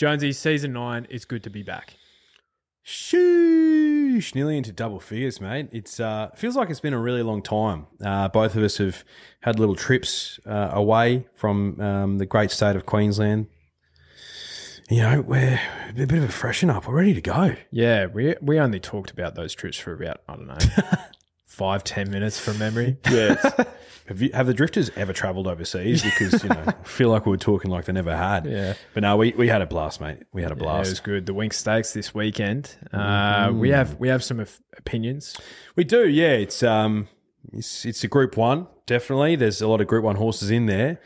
Jonesy, season nine, it's good to be back. Sheesh, nearly into double figures, mate. It's uh, feels like it's been a really long time. Uh, both of us have had little trips uh, away from um, the great state of Queensland. You know, we're a bit of a freshen up. We're ready to go. Yeah, we we only talked about those trips for about I don't know five ten minutes from memory. Yeah. have, you, have the drifters ever travelled overseas? Because you know, I feel like we were talking like they never had. Yeah. But no, we, we had a blast, mate. We had a Yeah, blast. it was good. The Winx Stakes this weekend. Uh, We have we have some of- opinions. We do, yeah. It's um, it's it's a Group One, definitely. There's a lot of Group One horses in there,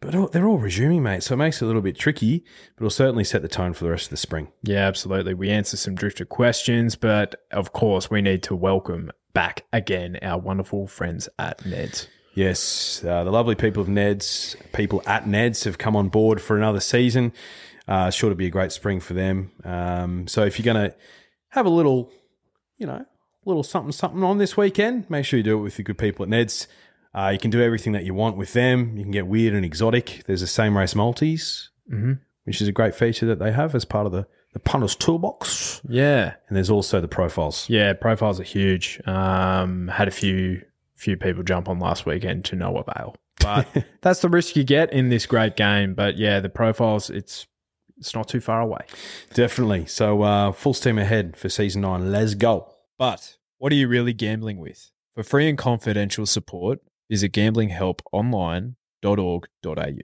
but they're all resuming, mate. So it makes it a little bit tricky, but it'll certainly set the tone for the rest of the spring. Yeah, absolutely. We answer some drifter questions, but of course, we need to welcome back again our wonderful friends at Neds. Yes, uh, the lovely people of Neds, people at Neds, have come on board for another season. Uh, sure to be a great spring for them. Um, so if you're going to have a little, you know, little something something on this weekend, make sure you do it with the good people at Neds. Uh, you can do everything that you want with them. You can get weird and exotic. There's the same race multis, which is a great feature that they have as part of the the punters toolbox. Yeah, And there's also the profiles. yeah. Profiles are huge. Um, had a few few people jump on last weekend to no avail, but that's the risk you get in this great game. But yeah, the profiles it's it's not too far away. Definitely. So uh, full steam ahead for season nine. Let's go. But what are you really gambling with? For free and confidential support, visit gamblinghelponline.org.au.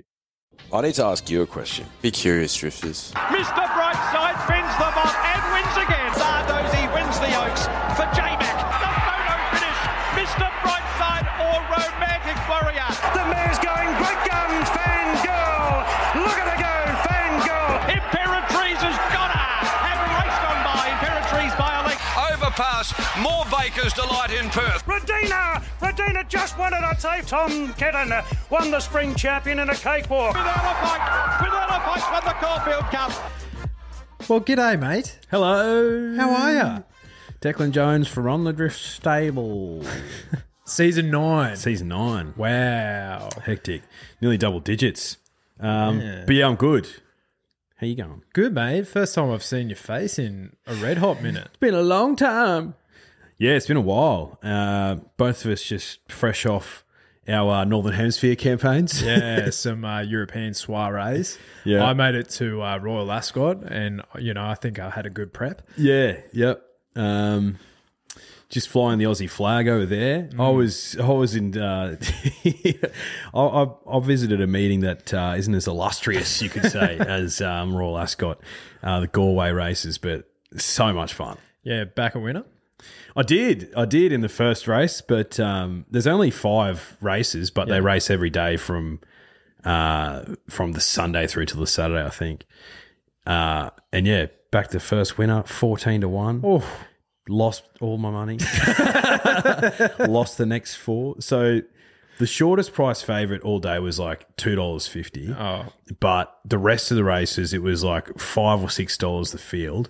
I need to ask you a question. Be curious, drifters. Mr. Brightside wins the vault and wins again. Zardozi wins the Oaks for J-Mac. The photo finish. Mr. Brightside or Romantic Warrior. The mare's going. Great guns. Fangirl. Look at her go. Fangirl. Imperatrice has got her. And raced on by Imperatrice by a length. Overpass, more Baker's Delight in Perth. Radina! Radina just won it, I'd say. Tom Kedden won the spring champion in a cakewalk. Without a fight, without a fight, won the Caulfield Cup. Well, g'day, mate. Hello. How are ya? Declan Jones for On the Drift Stable. Season nine. Season nine. Wow. Hectic. Nearly double digits. Um, But yeah, I'm good. How you going? Good, mate. First time I've seen your face in a red hot minute. It's been a long time. Yeah, it's been a while. Uh, both of us just fresh off our uh, Northern Hemisphere campaigns. Yeah, some uh, European soirees. Yeah. I made it to uh, Royal Ascot, and you know I think I had a good prep. Yeah, yep. Um, just flying the Aussie flag over there. I was I was in. Uh, I, I, I visited a meeting that uh, isn't as illustrious, you could say, as um, Royal Ascot, uh, the Galway races, but so much fun. Yeah, back a winner. I did, I did in the first race, but um, there's only five races, but they race every day from uh, from the Sunday through to the Saturday, I think. Uh, and yeah, back to first winner, fourteen to one. Oh, Lost all my money. Lost the next four. So the shortest price favorite all day was like two dollars fifty. oh, But the rest of the races, it was like five or six dollars the field.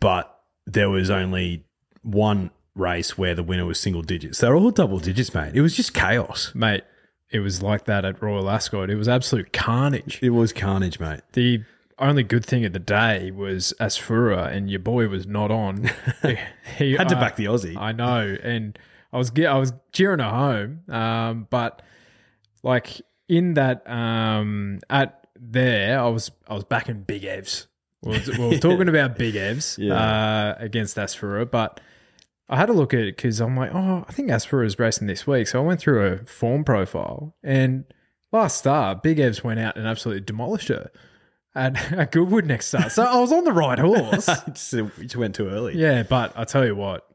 But there was only one race where the winner was single digits. They're all double digits, mate. It was just chaos. mate, it was like that at Royal Ascot. It was absolute carnage. It was carnage, mate. The only good thing of the day was Asfoora, and your boy was not on. he, he- Had to uh, back the Aussie. I know, and I was I was cheering her home, um, but like in that um, at there, I was I was backing Big Evs. We were, we were talking about Big Evs uh, against Asfoora, but I had to look at it because I'm like, oh, I think Asfoora is racing this week, so I went through a form profile and last start, Big Evs went out and absolutely demolished her. At, at Goodwood next start. So I was on the right horse. it went too early. Yeah, but I tell you what,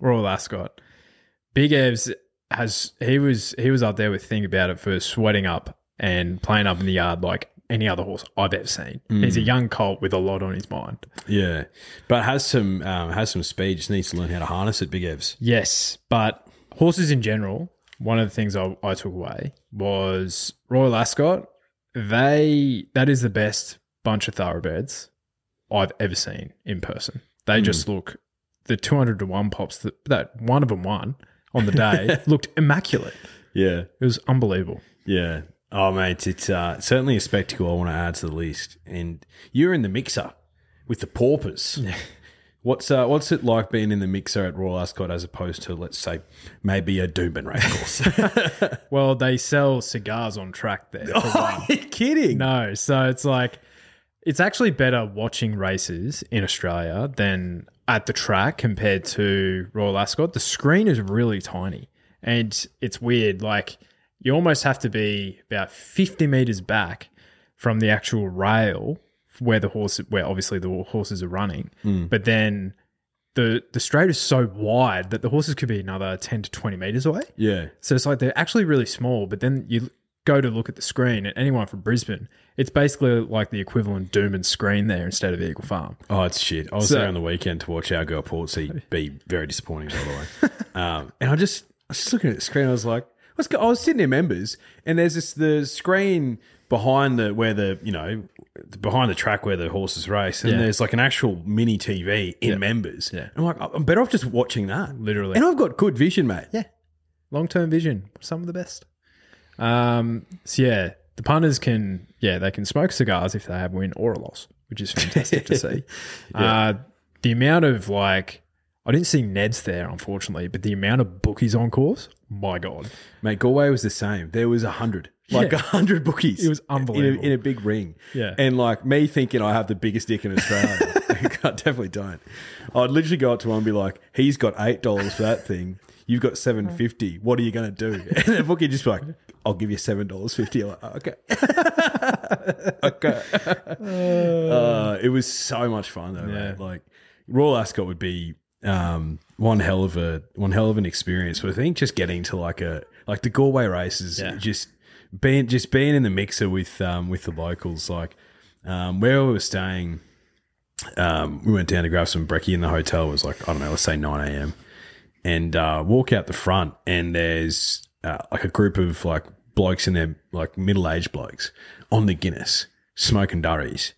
Royal Ascot, Big Evs has he was he was up there with think about it for sweating up and playing up in the yard like any other horse I've ever seen. He's a young colt with a lot on his mind. Yeah, but has some um, has some speed. Just needs to learn how to harness it. Big Evs. Yes, but horses in general, one of the things I, I took away was Royal Ascot. They that is the best bunch of thoroughbreds I've ever seen in person. They just look the two hundred to one pops that that one of them won on the day looked immaculate. Yeah, It was unbelievable. yeah. Oh, mate, it's uh, certainly a spectacle I want to add to the list. And you're in the mixer with the paupers. What's uh, what's it like being in the mixer at Royal Ascot as opposed to, let's say, maybe a Doomben racecourse? Well, they sell cigars on track there. one. Are you kidding? No, so it's like it's actually better watching races in Australia than at the track compared to Royal Ascot. The screen is really tiny, and it's weird. Like you almost have to be about fifty meters back from the actual rail where the horse, where obviously the horses are running, but then. The, the straight is so wide that the horses could be another 10 to 20 meters away. Yeah. So it's like they're actually really small, but then you go to look at the screen, and anyone from Brisbane, it's basically like the equivalent Doomben screen there instead of Eagle Farm. Oh, it's shit. I was So- there on the weekend to watch our girl Portsea be very disappointing, by the way. um, and I just, I was just looking at the screen. I was like, "What's go-" I was sitting in members, and there's this the screen behind the where the you know behind the track where the horses race, and Yeah. there's like an actual mini TV in members. Yeah. I'm like, I'm better off just watching that, Literally. And I've got good vision, mate. Yeah. Long term vision, some of the best. Um, so yeah, the punters can, yeah, they can smoke cigars if they have a win or a loss, which is fantastic to see. Uh, the amount of like, I didn't see Neds there, unfortunately, but the amount of bookies on course, my God. Mate, Galway was the same. There was a hundred, like a Yeah. hundred bookies. It was in a- unbelievable. in a, big ring. Yeah. and like me thinking I have the biggest dick in Australia. I definitely don't. I'd literally go up to one and be like, "He's got eight dollars for that thing. You've got seven fifty. What are you going to do?" And the bookie just be like, "I'll give you seven dollars fifty. Like, "Oh, okay, okay. Uh, it was so much fun though. Yeah. mate. Like Royal Ascot would be um, one hell of a one hell of an experience. But I think just getting to like a like the Galway races, Yeah. just being just being in the mixer with um, with the locals, like um, where we were staying. Um, we went down to grab some brekkie in the hotel. It was like I don't know, let's say nine a.m. And uh, walk out the front, and there's uh, like a group of like blokes in their like middle aged blokes on the Guinness smoking durries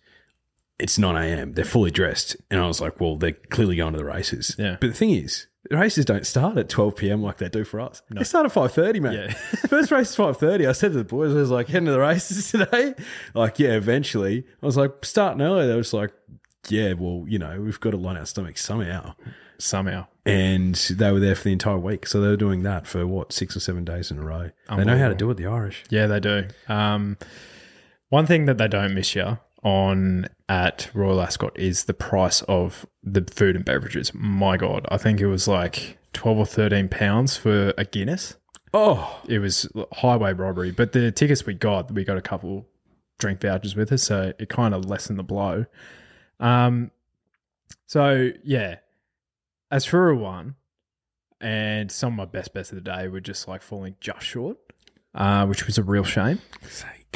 it's 9 a.m. They're fully dressed. And I was like, well, they're clearly going to the races. Yeah. But the thing is, the races don't start at 12 p.m. like they do for us. They start at 5.30, man. Yeah. First race is 5.30. I said to the boys, I was like, heading to the races today? Like, yeah, eventually. I was like, starting early. They were just like, yeah, well, you know, we've got to line our stomachs somehow. Somehow. And they were there for the entire week. So they were doing that for what, six or seven days in a row. They know how to do it, the Irish. Yeah, they do. Um, one thing that they don't miss you on at Royal Ascot is the price of the food and beverages. My God, I think it was like 12 or 13 pounds for a Guinness. Oh, It was highway robbery, but the tickets we got, we got a couple drink vouchers with us, so it kind of lessened the blow. Um, so yeah, as for a one, and some of my best bets of the day were just like falling just short, uh, which was a real shame.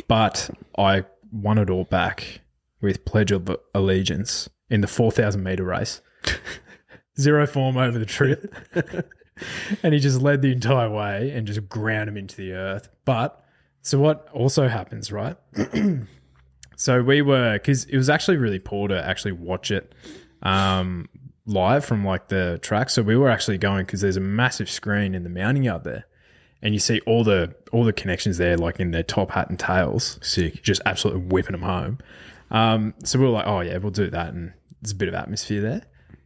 But I won it all back with Pledge of Allegiance in the 4,000 meter race. Zero form over the trip. and he just led the entire way and just ground him into the earth. But so what also happens, right? so we were because it was actually really poor to actually watch it um, live from like the track. So we were actually going because there's a massive screen in the mounting yard there, and you see all the all the connections there, like in their top hat and tails, sick. just absolutely whipping them home. Um, so we were like, oh yeah, we'll do that, and there's a bit of atmosphere there.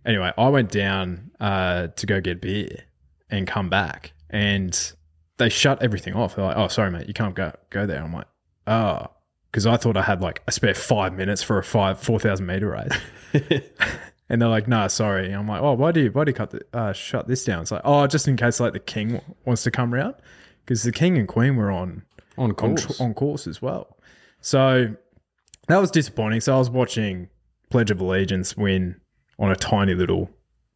Anyway, I went down uh, to go get beer and come back, and they shut everything off. They're like, oh, sorry, mate, you can't go go there. I'm like, oh, because I thought I had like a spare five minutes for a five four thousand meter race. And they're like, "No, sorry." And I'm like, "Oh, why do you why do you cut the, uh, shut this down?" It's like, "Oh, just in case like the king wants to come round, because the king and queen were on On on, course. on course as well. So that was disappointing. So I was watching Pledge of Allegiance win on a tiny little,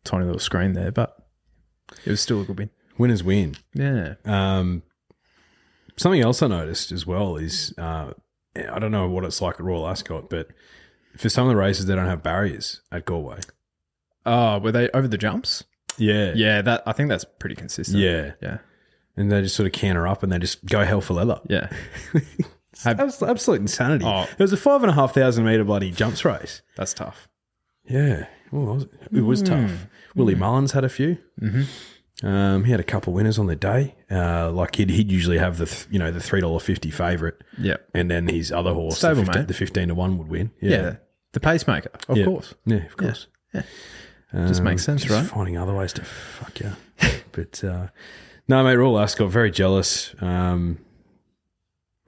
tiny little screen there, but it was still a good win. Winners win. Yeah. Um, something else I noticed as well is uh, I don't know what it's like at Royal Ascot, but for some of the races they don't have barriers at Galway. Oh, were they over the jumps? Yeah, Yeah, that I think that's pretty consistent. yeah, Yeah. and they just sort of canter up and they just go hell for leather. Yeah. Abs- absolute insanity. Oh. It was a five and a half thousand meter bloody jumps race. That's tough. Yeah, what was it? It was tough. Willie Mullins had a few. Mm-hmm. Um, he had a couple winners on the day. Uh, like he'd, he'd usually have the th- you know the three dollar fifty favorite, Yep. and then his other horse, Stable, the, 15, the fifteen to one, would win. Yeah. The pacemaker, of Yeah. course. yeah, of course. Yeah. Just makes sense, just right? Finding other ways to fuck you. but uh, no, mate, Royal Ascot very jealous. Um,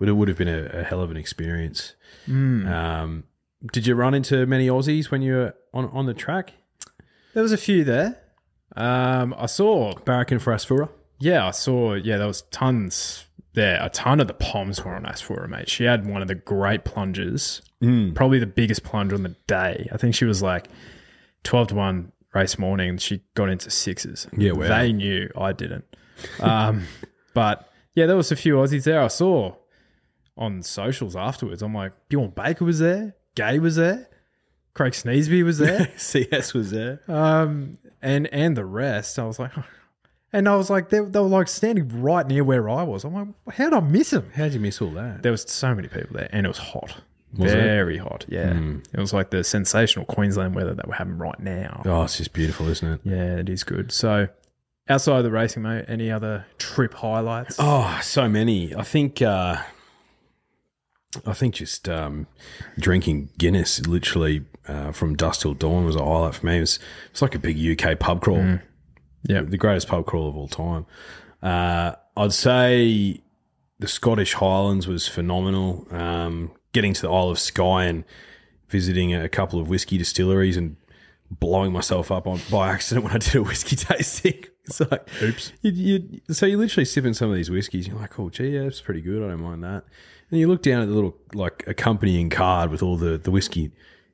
but it would have been a, a hell of an experience. Hmm. Um, did you run into many Aussies when you were on on the track? There was a few there. Um, I saw, Barracan for Asfoora. yeah, I saw, yeah, there was tons there. A ton of the Poms were on Asfoora, mate. She had one of the great plunges, probably the biggest plunge on the day. I think she was like 12 to 1 race morning she got into sixes. Yeah, wow. They knew, I didn't. Um, but yeah, there was a few Aussies there. I saw on socials afterwards. I'm like, Bjorn Baker was there, Gai was there, Craig Sneesby was there. CS was there. Um, and and the rest, I was like, and I was like, they, they were like standing right near where I was. I'm like, how did I miss them? How'd you miss all that? There was so many people there, and it was hot, Was it? very hot. Yeah, it was like the sensational Queensland weather that we're having right now. Oh, it's just beautiful, isn't it? Yeah, it is good. So, outside of the racing, mate, any other trip highlights? Oh, so many. I think. Uh, I think just um, drinking Guinness, literally uh, from dusk till dawn, was a highlight for me. It was, it's like a big UK pub crawl. Yeah. the greatest pub crawl of all time. Uh, I'd say the Scottish Highlands was phenomenal. Um, getting to the Isle of Skye and visiting a couple of whiskey distilleries and blowing myself up on by accident when I did a whiskey tasting. It's like, oops. You, you, so you're literally sipping some of these whiskeys. You're like, oh, gee, yeah, that's pretty good. I don't mind that. And you look down at the little like accompanying card with all the the whiskey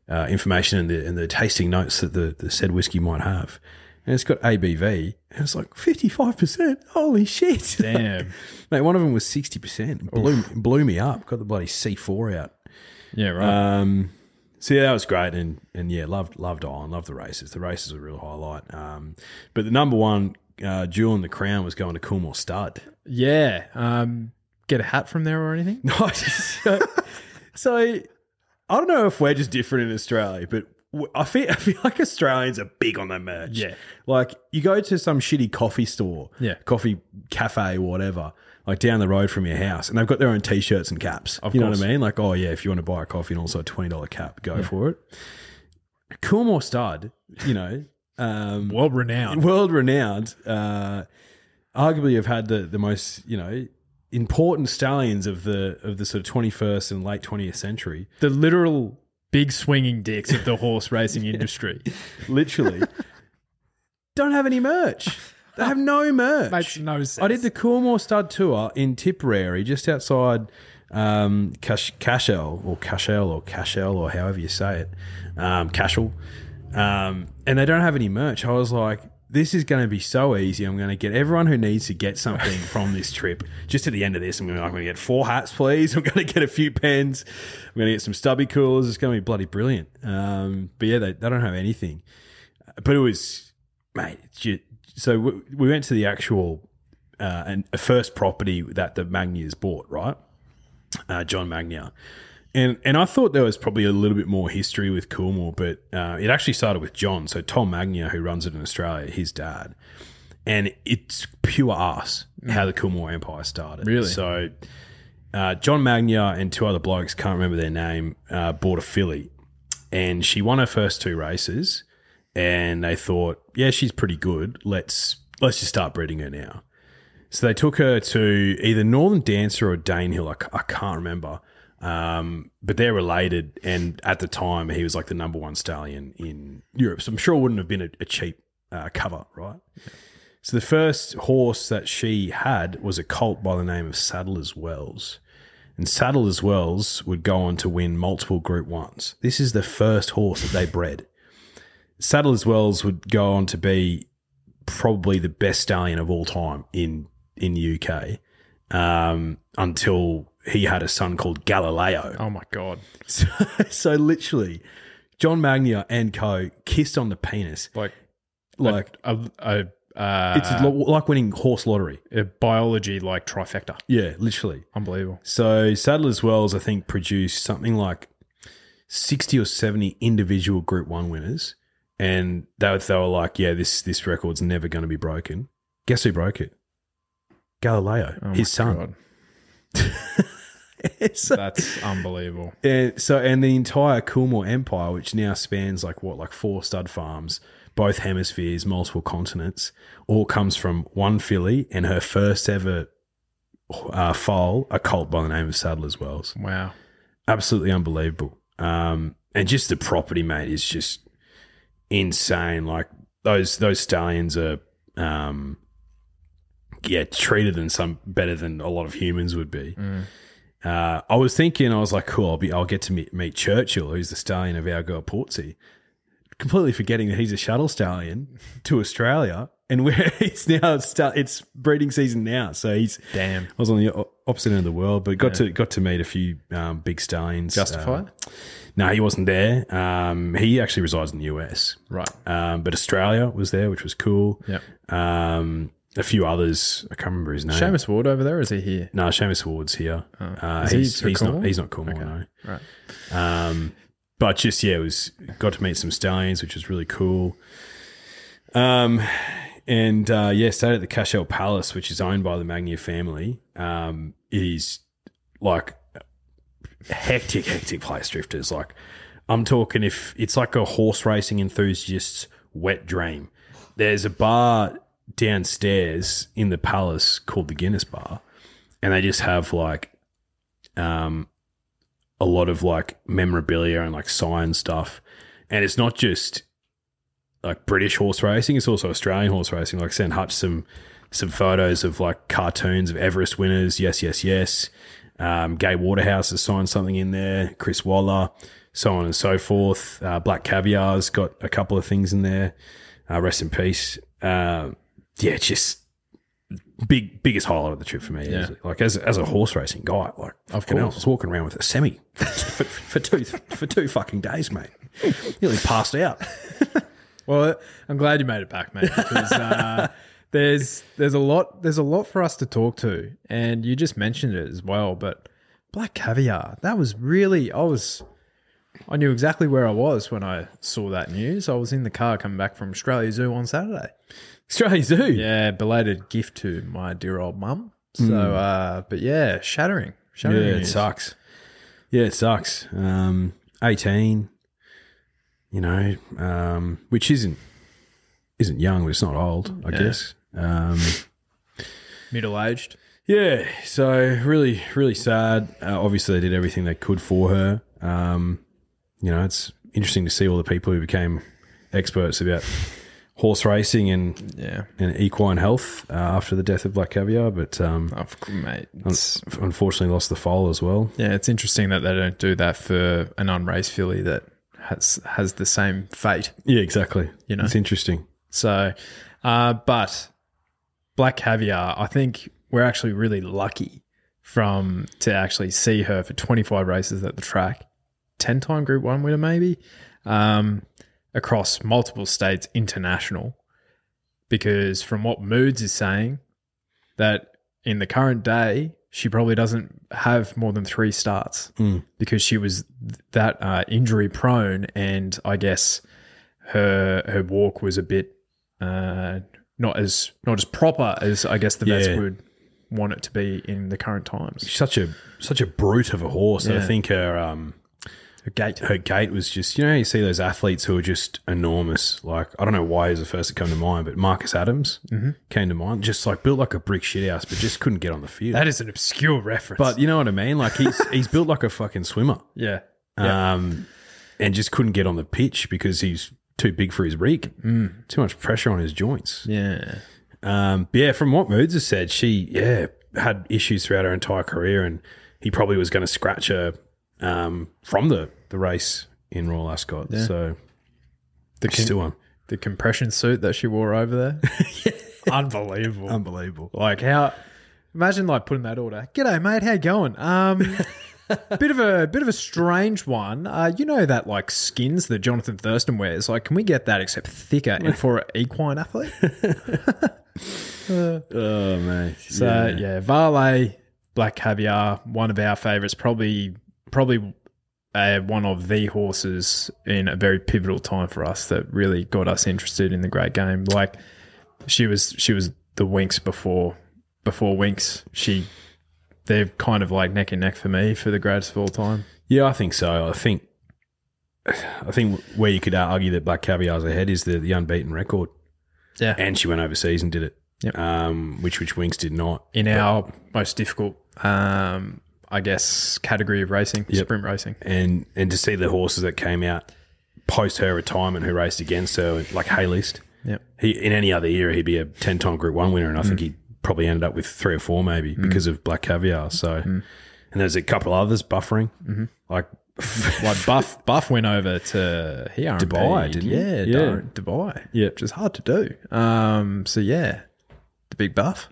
uh, information and the and the tasting notes that the, the said whiskey might have, and it's got ABV, and it's like fifty five percent. Holy shit! Damn. Mate, one of them was sixty percent. Blew blew me up. Got the bloody C four out. Yeah, right. Um, so yeah, that was great, and and yeah, loved loved Ireland, loved the races. The races were a real highlight. Um, but the number one uh, jewel in the crown was going to Coolmore Stud. yeah. Um, get a hat from there or anything? No, so, so I don't know if we're just different in Australia, but I feel I feel like Australians are big on their merch. Yeah. like you go to some shitty coffee store, Yeah. coffee cafe, whatever. Like down the road from your house, and they've got their own t-shirts and caps. Of you know what I mean? Like, oh yeah, if you want to buy a coffee and also a twenty dollar cap, go for it. Coolmore Stud, you know, um, World renowned. world renowned, uh, arguably have had the, the most, you know, important stallions of the of the sort of twenty first and late twentieth century. The literal big swinging dicks of the horse racing industry. Literally, don't have any merch. They have no merch. Makes no sense. I did the Coolmore Stud tour in Tipperary, just outside um, Cash, Cashel or Cashel or Cashel or however you say it, um, Cashel, um, and they don't have any merch. I was like, this is going to be so easy. I'm going to get everyone who needs to get something from this trip. Just at the end of this, I'm going to, I'm going to get four hats, please. I'm going to get a few pens. I'm going to get some stubby coolers. It's going to be bloody brilliant. Um, but yeah, they, they don't have anything. But it was, mate. it's ju- So we, we went to the actual uh, and first property that the Magniers bought, right? Uh, John Magnier. And and I thought there was probably a little bit more history with Coolmore, but uh, it actually started with John. So Tom Magnier, who runs it in Australia, his dad. And it's pure ass how the Coolmore Empire started. Really? So uh, John Magnier and two other blokes, can't remember their name, uh, bought a filly. And she won her first two races. And they thought, yeah, she's pretty good. Let's let's just start breeding her now. So they took her to either Northern Dancer or Danehill. I, I can't remember. Um, but they're related. And at the time, he was like the number one stallion in Europe. So I'm sure it wouldn't have been a, a cheap uh, cover, right? So the first horse that she had was a colt by the name of Sadler's Wells. And Sadler's Wells would go on to win multiple Group Ones. This is the first horse that they bred. Sadler's Wells would go on to be probably the best stallion of all time in in the UK um, until he had a son called Galileo. Oh my god! So, so literally, John Magnier and Co. kissed on the penis. Like Like a, a, uh, it's like winning horse lottery. a biology like trifecta. Yeah, literally. Unbelievable. So Sadler's Wells, I think, produced something like sixty or seventy individual Group One winners, and they were, they were like, "Yeah, this this record's never going to be broken." Guess who broke it? Galileo, Oh his my son. God. so, That's unbelievable. and so, and the entire Coolmore Empire, which now spans like what, like four stud farms, both hemispheres, multiple continents, all comes from one filly and her first ever uh, foal, a colt by the name of Sadler's Wells. Wow. absolutely unbelievable. Um, and just the property, mate, is just insane. Like those those stallions are, um, yeah, treated than some better than a lot of humans would be. Uh, I was thinking, I was like, cool, I'll be, I'll get to meet, meet Churchill, who's the stallion of our girl Portsea. Completely forgetting that he's a shuttle stallion to Australia, and where it's now it's breeding season now, so he's Damn. I was on the opposite end of the world, but got to got to meet a few um, big stallions. Justified? Um, no, he wasn't there. Um, he actually resides in the US, Right. um, but Australia was there, which was cool. Yep. A few others, I can't remember his name. Seamus Ward over there, is he here? No, Seamus Ward's here. uh, Is he he's, he's not. Cornwall? He's not Cornwall. No. Right. Um, but just yeah, it was got to meet some stallions, which was really cool. Um, and uh, yeah, stayed at the Cashel Palace, which is owned by the Magnier family. Um, it is like hectic, hectic place, drifters. Like I'm talking, if it's like a horse racing enthusiast's wet dream. There's a bar downstairs in the palace called the Guinness Bar, and they just have like um a lot of like memorabilia and like sign stuff. And it's not just like British horse racing, it's also Australian horse racing. Like send Hutch some some photos of like cartoons of Everest winners. Yes, yes, yes. Um, Gai Waterhouse has signed something in there. Chris Waller, so on and so forth. Uh, Black Caviar's got a couple of things in there. Uh, rest in peace. Uh, yeah, it's just big biggest highlight of the trip for me. Yeah. Like as as a horse racing guy, like Of course. I was walking around with a semi for, for two for two fucking days, mate. Nearly passed out. Well, I'm glad you made it back, mate. Because uh, there's there's a lot there's a lot for us to talk to, and you just mentioned it as well. But black caviar, that was really I was I knew exactly where I was when I saw that news. I was in the car coming back from Australia Zoo on Saturday. Australia Zoo. Yeah, belated gift to my dear old mum. So, uh, but yeah, shattering, Hmm. Yeah, shattering. it sucks. Yeah, it sucks. Um, 18, you know, um, which isn't isn't young, but it's not old, I guess. Um, Middle aged. yeah, so really, really sad. Uh, obviously, they did everything they could for her. Um, you know, it's interesting to see all the people who became experts about horse racing and Yeah, and equine health uh, after the death of Black Caviar, but um, oh, mate. un- unfortunately lost the foal as well. yeah, it's interesting that they don't do that for an unraced filly that has has the same fate. Yeah, exactly. You know? it's interesting. So, uh, but Black Caviar, I think we're actually really lucky from to actually see her for 25 races at the track, 10 time Group One winner maybe, um, across multiple states, international. Because from what Moods is saying, that in the current day she probably doesn't have more than three starts because she was that uh, injury prone, and I guess her her walk was a bit uh, not as not as proper as I guess the vets would want it to be in the current times. such a such a brute of a horse. that I think her um Her gait, her gait was just you know you see those athletes who are just enormous. Like I don't know why he's the first to come to mind, but Marcus Adams Mm-hmm. came to mind. Just like built like a brick shit house, but just couldn't get on the field. that is an obscure reference, but you know what I mean? Like he's he's built like a fucking swimmer. yeah, yeah, Um, and just couldn't get on the pitch because he's too big for his rig. Mm. Too much pressure on his joints. yeah. Um, but yeah, from what Moods has said, she yeah had issues throughout her entire career, and he probably was going to scratch her um, from the the race in Royal Ascot. So The she's still on. the compression suit that she wore over there, unbelievable. Unbelievable. Like how imagine like putting that order. G'day mate, how you going? Um bit of a bit of a strange one. Uh you know that like skins that Jonathan Thurston wears. Like can we get that except thicker and for an equine athlete? Oh man. So yeah, Varley, Black Caviar, one of our favorites, probably probably uh, one of the horses in a very pivotal time for us that really got us interested in the great game. Like she was she was the Winx before before Winx. She they're kind of like neck and neck for me for the greatest of all time. Yeah, I think so. I think I think where you could argue that Black Caviar's ahead is the, the unbeaten record, Yeah. and she went overseas and did it. Yep. Um, which which Winx did not. In our most difficult um I guess category of racing, Yep. sprint racing. and and to see the horses that came out post her retirement who raced against her, like Hay List. Yep. He in any other era he'd be a ten time Group One winner, and I think mm. he probably ended up with three or four maybe mm. because of Black Caviar. So, mm. and there's a couple others buffering, mm-hmm. like Like Buff Buff went over to here Dubai, didn't he? yeah, Yeah. Dubai. Yeah. Which is hard to do. Um so yeah. The big buff.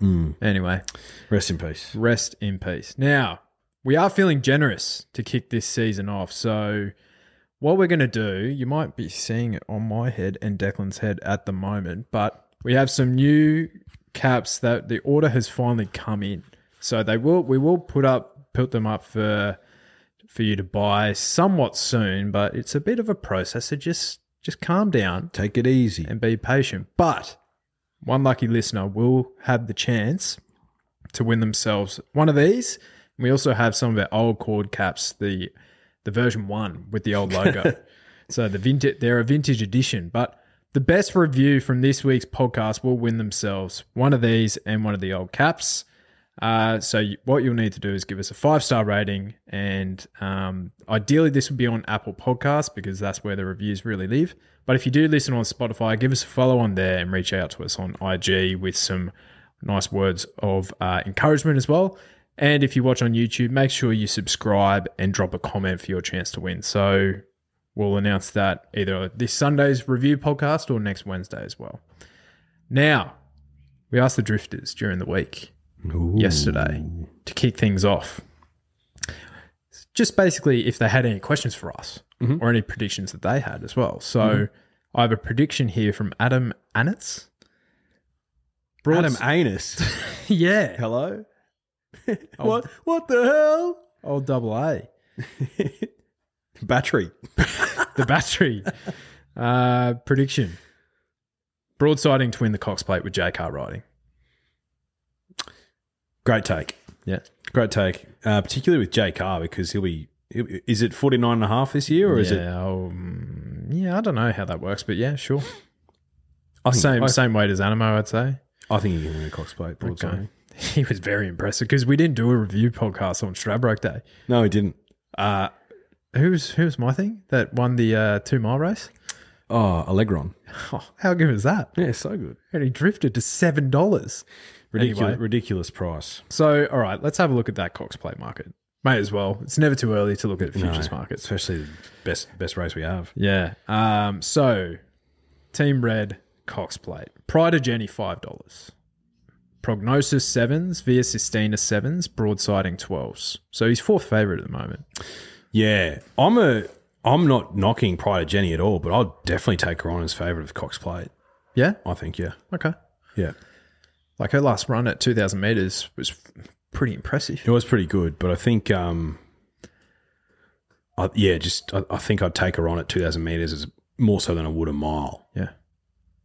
Mm. Anyway, rest in peace. rest in peace. Now, we are feeling generous to kick this season off. So, what we're going to do, you might be seeing it on my head and Declan's head at the moment, but we have some new caps that the order has finally come in. So they will we will put up put them up for for you to buy somewhat soon, but it's a bit of a process. So just just calm down Take it easy. and be patient. But one lucky listener will have the chance to win themselves one of these. We also have some of our old cord caps, the the version one with the old logo. so the vintage, they're a vintage edition. But the best review from this week's podcast will win themselves one of these and one of the old caps. Uh, so you, what you'll need to do is give us a five star rating, and um, ideally this would be on Apple Podcasts because that's where the reviews really live. But if you do listen on Spotify, give us a follow on there and reach out to us on IG with some nice words of uh, encouragement as well. And if you watch on YouTube, make sure you subscribe and drop a comment for your chance to win. So we'll announce that either this Sunday's review podcast or next Wednesday as well. Now, we asked the drifters during the week yesterday to kick things off. Just basically, if they had any questions for us or any predictions that they had as well. So I have a prediction here from Adam Anitz. Adam Anus. yeah. Hello. what? What the hell? Old double A. Battery. The battery. uh, prediction. Broadsiding to win the Cox plate with J Car riding. Great take. Yeah. Great take. Uh, particularly with Jay Carr because he'll be. he'll- Is it 49 and a half this year or is it? yeah, um, yeah, I don't know how that works, but yeah, sure. I think, Same I, same weight as Anamoe, I'd say. I think he can win a Cox plate. Okay. He was very impressive because we didn't do a review podcast on Stradbroke Day. No, he didn't. Uh, who's who's my thing that won the uh, two mile race? Oh, Allegron. Oh, how good was that? Yeah, so good. And he drifted to seven dollars. Ridiculous, Anyway. ridiculous price. So, all right, let's have a look at that Cox plate market. May as well. It's never too early to look at futures No, markets. especially the best best race we have. Yeah. Um, so, Team Red Cox plate. Pride of Jenny five dollars. Prognosis sevens, Via Sistina sevens, broadsiding twelves. So he's fourth favourite at the moment. Yeah, I'm a. I'm not knocking Pride of Jenny at all, but I'll definitely take her on as favourite of Cox Plate. Yeah. I think, yeah, Okay. yeah, Like her last run at two thousand meters was pretty impressive. it was pretty good. But I think, um, I, yeah, just I, I think I'd take her on at 2,000 meters as more so than I would a mile. Yeah.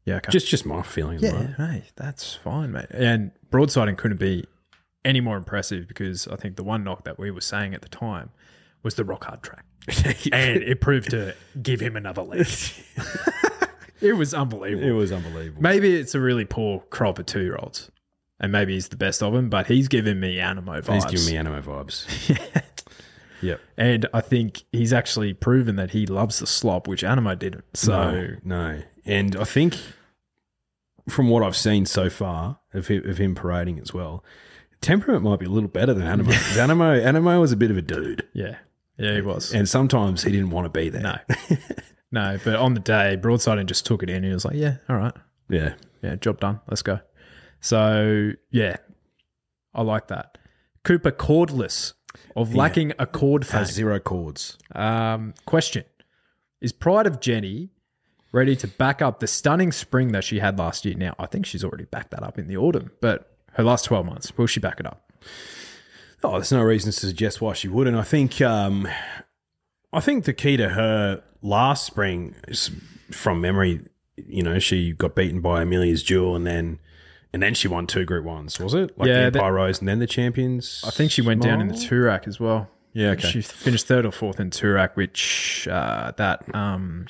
Yeah. Okay. Just, just my feeling. yeah. moment. Hey, that's fine, mate. And broadsiding couldn't be any more impressive because I think the one knock that we were saying at the time was the rock hard track. and it proved to give him another leg. it was unbelievable. It was unbelievable. Maybe it's a really poor crop of two year olds. And maybe he's the best of them, but he's giving me Anamoe vibes. He's giving me Anamoe vibes. Yep. and I think he's actually proven that he loves the slop, which Anamoe didn't. So no, no. And I think from what I've seen so far of him, of him parading as well, temperament might be a little better than Anamoe. Anamoe, Anamoe was a bit of a dude. yeah. Yeah, he was. And sometimes he didn't want to be there. no. no, but on the day, broadside and just took it in and he was like, Yeah, all right. Yeah. Yeah, job done. Let's go. So yeah, I like that. Cooper cordless of lacking a cord Has zero chords. Um, question: Is Pride of Jenny ready to back up the stunning spring that she had last year? Now, I think she's already backed that up in the autumn, but her last twelve months, will she back it up? Oh, there's no reason to suggest why she wouldn't. I think, um, I think the key to her last spring, is from memory, you know, she got beaten by Amelia's Jewel and then and then she won two Group Ones, was it? Like Yeah, the that- Empire Rose and then the Champions. I think she went down in the? Toorak as well. Yeah, okay. She finished third or fourth in Toorak, which uh, that um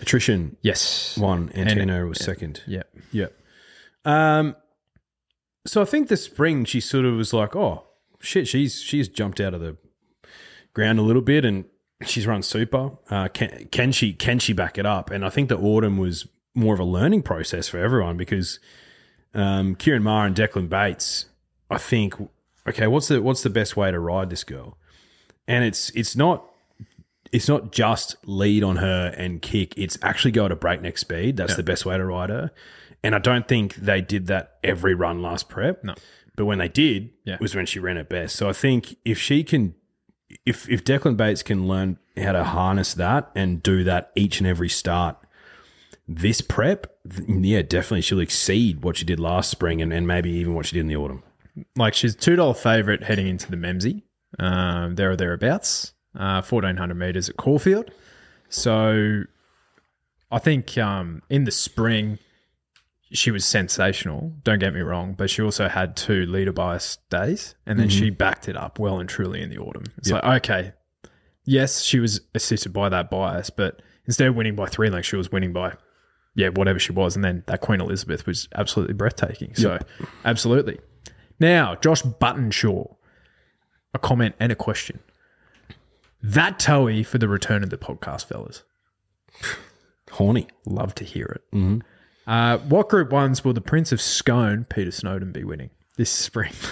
Attrition yes won. And- was second. yeah Yep. Um, so I think the spring she sort of was like, oh shit, she's she's jumped out of the ground a little bit and she's run super. Uh, can can she can she back it up? And I think the autumn was more of a learning process for everyone because um, Ciaron Maher and Declan Bates, I think, okay, what's the what's the best way to ride this girl? And it's it's not it's not just lead on her and kick. It's actually go at a breakneck speed. That's the best way to ride her. And I don't think they did that every run last prep. No. But when they did, Yeah. was when she ran her best. So I think if she can, if if Declan Bates can learn how to harness that and do that each and every start, this prep, yeah, definitely she'll exceed what she did last spring and, and maybe even what she did in the autumn. like she's two dollar favorite heading into the Memsie, um, there or thereabouts, uh, fourteen hundred meters at Caulfield. So, I think um, in the spring she was sensational. Don't get me wrong, but she also had two leader bias days, and then she mm-hmm. backed it up well and truly in the autumn. It's like okay, yes, she was assisted by that bias, but instead of winning by three lengths, she was winning by yeah, whatever she was. And then that Queen Elizabeth was absolutely breathtaking. So, absolutely. Now, Josh Buttonshaw, a comment and a question. That Toey for the return of the podcast, fellas. Horny. Love to hear it. Mm-hmm. Uh, what group ones will the Prince of Scone, Peter Snowden, be winning this spring?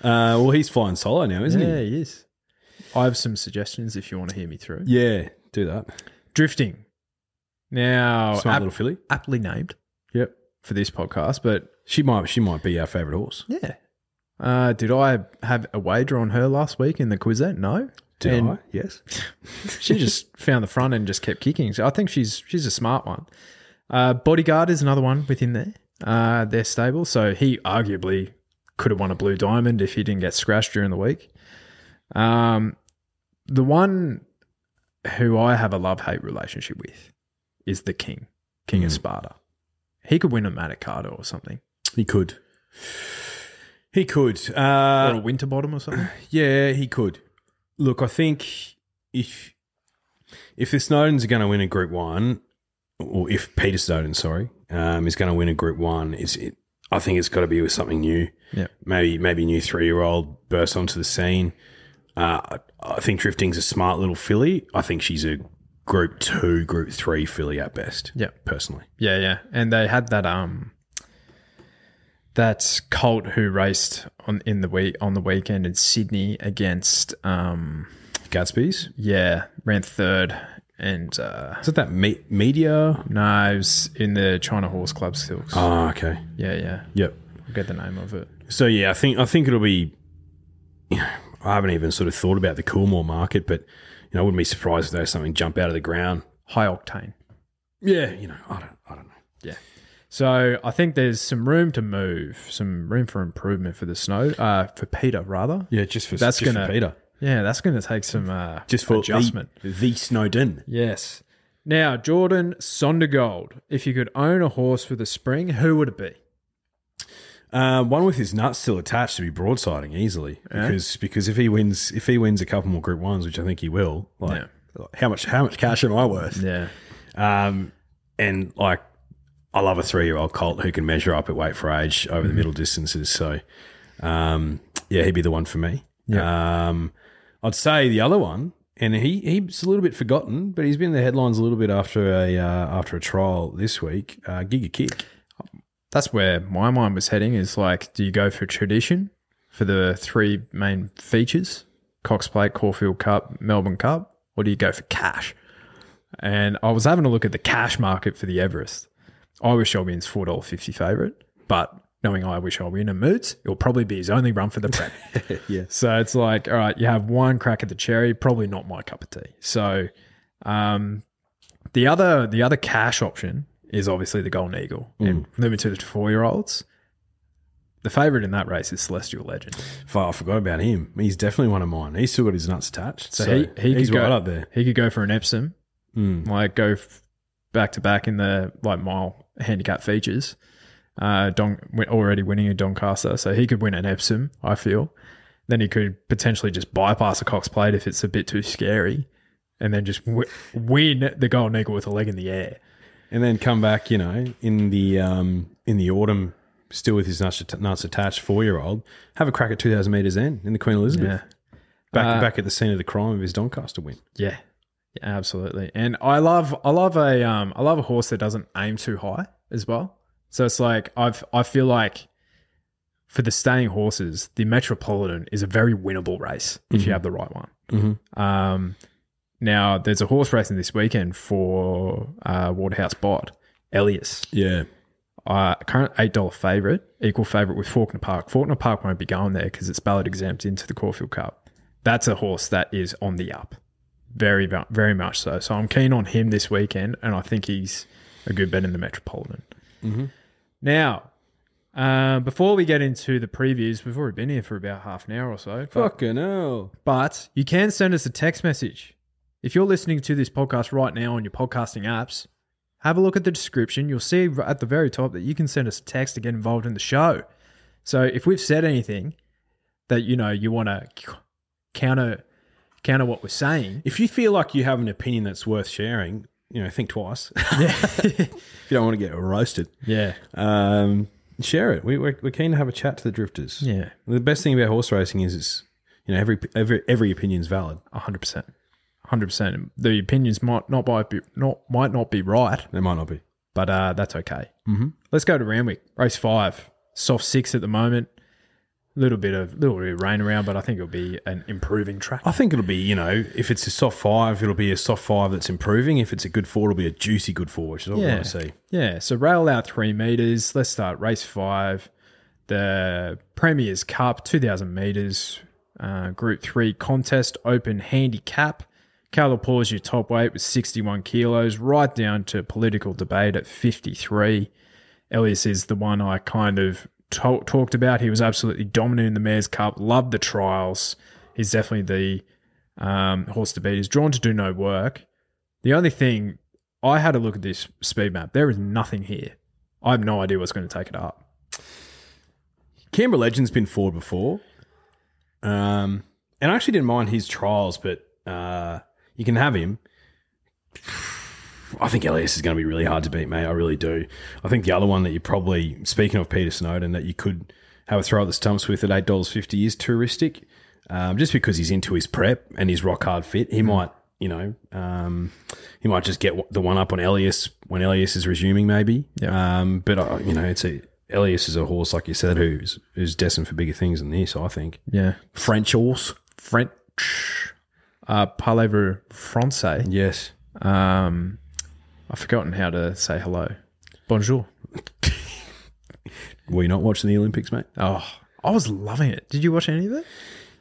Uh, well, he's flying solo now, isn't yeah, he? he is. I have some suggestions if you want to hear me through. Yeah, do that. Drifting. Now, Smart ap- little filly. aptly named Yep. for this podcast, but She might she might be our favourite horse. Yeah. Uh, did I have a wager on her last week in the Quezette? No. Did And I? Yes. She just found the front and just kept kicking. So I think she's she's a smart one. Uh, Bodyguard is another one within there. Uh, they're stable. So he arguably could have won a blue diamond if he didn't get scratched during the week. Um, the one who I have a love hate relationship with is the King, King of Sparta. He could win a Manikato or something, He could. He could. or Uh, a Winterbottom or something. yeah, he could. Look, I think if if the Snowdens are going to win a Group One, or if Peter Snowden, sorry, um, is going to win a Group One, is it? I think it's got to be with something new. Yeah. Maybe maybe new three year old burst onto the scene. Uh, I- I think Drifting's a smart little filly. I think she's a Group Two, Group Three filly at best. Yeah. personally. Yeah, yeah. And they had that um that colt who raced on in the week on the weekend in Sydney against um Gatsby's. yeah, ran third and uh Is it that me- media? no, it was in the China Horse Club Silks. Oh, okay. yeah, yeah. Yep. I'll get the name of it. So yeah, I think I think it'll be. I haven't even sort of thought about the Coolmore market, but you know, I wouldn't be surprised if there's something jump out of the ground. High octane. Yeah, you know, I don't, I don't know. Yeah. So I think there's some room to move, some room for improvement for the snow, uh, for Peter rather. Yeah, just for That's just gonna- Peter, Yeah, that's going to take some uh, just for adjustment. the, the Snowden. Yes. Now, Jordan Sondergold, if you could own a horse for the spring, who would it be? Uh, one with his nuts still attached to be broadsiding easily because because if he wins if he wins a couple more Group Ones, which I think he will, like how much how much cash am I worth? Yeah. Um, and like, I love a three year old colt who can measure up at weight for age over the middle distances. So, um, yeah, he'd be the one for me. Um, I'd say the other one, and he he's a little bit forgotten, but he's been in the headlines a little bit after a uh, after a trial this week. Uh, Giga Kick. That's where my mind was heading is like, do you go for tradition for the three main features, Cox Plate, Caulfield Cup, Melbourne Cup, or do you go for cash? And I was having a look at the cash market for the Everest. I Wish I Win's $4.50 favourite, but knowing I Wish I Win and Moots, it'll probably be his only run for the prep. Yeah. So it's like, all right, you have one crack at the cherry, probably not my cup of tea. So um, the other the other cash option is obviously the Golden Eagle. And moving to the four year olds, the favourite in that race is Celestial Legend. I forgot about him. He's definitely one of mine. He's still got his nuts attached. So, So, he, he he's could go right up there. He could go for an Epsom, Mm. like go f- back to back in the like mile handicap features. Uh, Don already winning a Doncaster, so he could win an Epsom. I feel. Then he could potentially just bypass a Cox Plate if it's a bit too scary, and then just w- win the Golden Eagle with a leg in the air. and then come back, you know, in the um, in the autumn, still with his nuts, nuts attached, four year old, have a crack at two thousand meters then in the Queen Elizabeth, Yeah. back Uh, back at the scene of the crime of his Doncaster win. Yeah. Yeah, absolutely. And I love I love a um I love a horse that doesn't aim too high as well. So it's like I've I feel like for the staying horses, the Metropolitan is a very winnable race if you have the right one. Mm-hmm. Um, now there's a horse racing this weekend for uh, Waterhouse Bott, Elias. Yeah, Uh, current eight dollar favorite, equal favorite with Fawkner Park. Fawkner Park won't be going there because it's ballot exempt into the Caulfield Cup. That's a horse that is on the up, very very much so. So I'm keen on him this weekend, and I think he's a good bet in the Metropolitan. Now, uh, before we get into the previews, we've already been here for about half an hour or so. but- fucking hell. but you can send us a text message. If you're listening to this podcast right now on your podcasting apps, have a look at the description. You'll see at the very top that you can send us a text to get involved in the show. So if we've said anything that you know you want to counter counter what we're saying, If you feel like you have an opinion that's worth sharing, you know, think twice. if you don't want to get roasted, yeah, um, share it. We, we're, we're keen to have a chat to the drifters. yeah, The best thing about horse racing is it's you know every every every opinion's valid. hundred percent, hundred percent. The opinions might not might be not might not be right, They might not be. but uh, that's okay. Mm-hmm. Let's go to Randwick. Race five, soft six at the moment. Little bit of little bit of rain around, but I think it'll be an improving track. I think it'll be you know if it's a soft five, it'll be a soft five that's improving. If it's a good four, it'll be a juicy good four, which is what we want to see. Yeah. So rail out three meters. Let's start race five. The Premier's Cup, 2,000 meters, uh, Group 3 contest, open handicap. Kalapour's your top weight with 61 kilos, right down to political debate at 53. Elias is the one I kind of talked about. He was absolutely dominant in the Mayor's Cup, loved the trials. He's definitely the um, horse to beat. He's drawn to do no work. The only thing, I had a look at this speed map. There is nothing here. I have no idea what's going to take it up. Canberra Legend's been forward before, um, and I actually didn't mind his trials, but uh, you can have him. I think Elias is going to be really hard to beat, mate. I really do. I think the other one that you probably, speaking of Peter Snowden, that you could have a throw at the stumps with at eight dollars fifty is touristic, um, just because he's into his prep and he's rock hard fit. He might, you know, um, he might just get the one up on Elias when Elias is resuming, maybe. Um, but uh, you know, it's a Elias is a horse like you said who's who's destined for bigger things than this. I think Yeah. French horse. French. Uh, parlez-vous français? Yes. Um, I've forgotten how to say hello. Bonjour. Were you not watching the Olympics, mate? Oh, I was loving it. Did you watch any of it?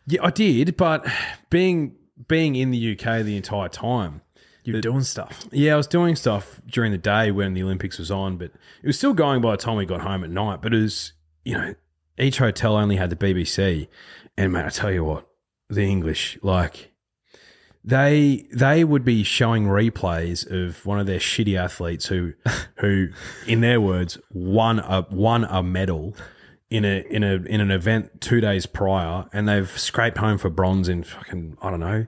Yeah, I did, but being being in the UK the entire time, You were doing stuff. yeah, I was doing stuff during the day when the Olympics was on, but it was still going by the time we got home at night. But it was, you know, each hotel only had the BBC, and mate, I tell you what, the English like they they would be showing replays of one of their shitty athletes who who in their words won a won a medal in a in a in an event two days prior and they've scraped home for bronze in fucking I don't know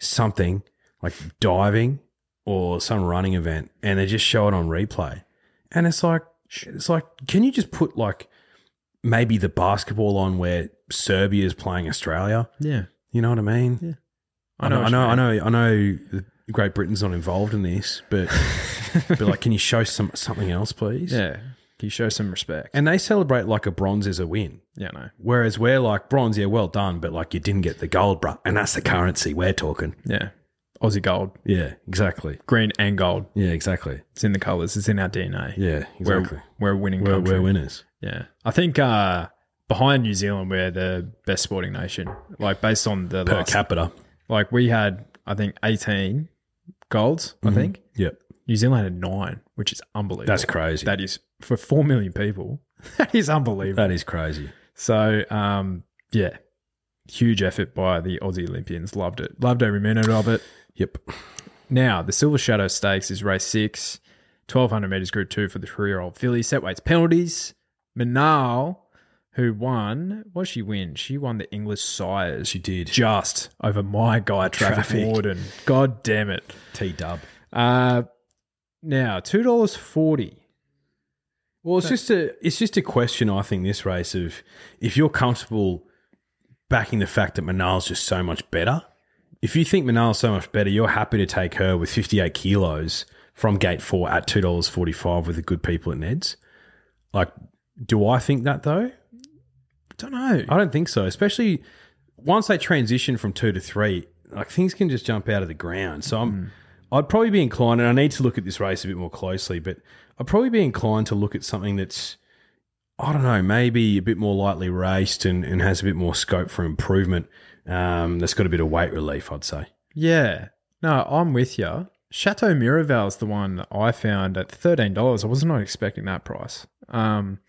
something like diving or some running event and they just show it on replay and it's like it's like can you just put like maybe the basketball on where Serbia is playing Australia Yeah. you know what I mean Yeah. I know, I what know, I know, I know. Great Britain's not involved in this, but but like, can you show some something else, please? Yeah. Can you show some respect? And they celebrate like a bronze is a win, yeah, no. whereas we're like bronze, yeah, well done, but like you didn't get the gold, bruh. And that's the currency we're talking. Yeah. Aussie gold, Yeah, exactly. green and gold. Yeah, exactly. It's in the colours. It's in our DNA. Yeah, exactly. We're, we're a winning We're, we're winners. Yeah. I think uh, behind New Zealand, we're the best sporting nation. Like based on the Per last, capita. Like we had, I think, 18 golds, Mm-hmm. I think. Yep. New Zealand had nine, which is unbelievable. That's crazy. That is for 4 million people. That is unbelievable. That is crazy. So, um, yeah, huge effort by the Aussie Olympians. Loved it. Loved every minute of it. Yep. Now, the Silver Shadow Stakes is race six. 1200 meters group two for the three year old filly. Set weights penalties. Manal, who won, what did she win? She won the Inglis Sires. She did. Just over my guy, Traffic, Traffic. Warden. God damn it. T dub. Uh, now, $2.40. Well, it's just a it's just a question. I think this race of if you're comfortable backing the fact that Manal's just so much better. If you think Manal's so much better, you're happy to take her with 58 kilos from gate four at two dollars forty five with the good people at Ned's. Like, do I think that though? Don't know. I don't think so. Especially once they transition from two to three, like things can just jump out of the ground. So I'm, I'd probably be inclined, and I need to look at this race a bit more closely, but I'd probably be inclined to look at something that's, I don't know, maybe a bit more lightly raced and, and has a bit more scope for improvement. Um, that's got a bit of weight relief, I'd say. Yeah. No, I'm with you. Chateau Miraval's the one that I found at $13. I was not expecting that price. Um,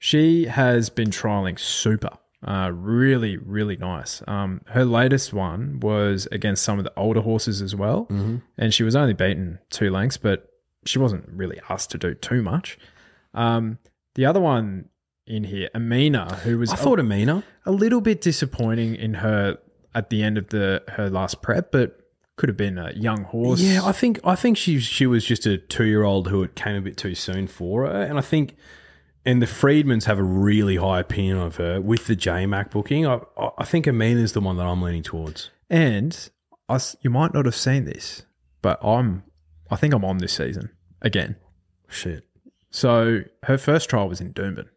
she has been trialing super. Uh, really, really nice. Um, her latest one was against some of the older horses as well. And she was only beaten two lengths, but she wasn't really asked to do too much. Um, the other one in here, Amina, who was I thought Amina. a little bit disappointing in her at the end of the her last prep, but could have been a young horse. Yeah, I think I think she she was just a two year old who it came a bit too soon for her, and I think and the Freedmans have a really high opinion of her with the JMac booking. I I- think Amina's the one that I'm leaning towards. and I you might not have seen this, but I'm I think I'm on this season again. Shit. So her first trial was in Doomben.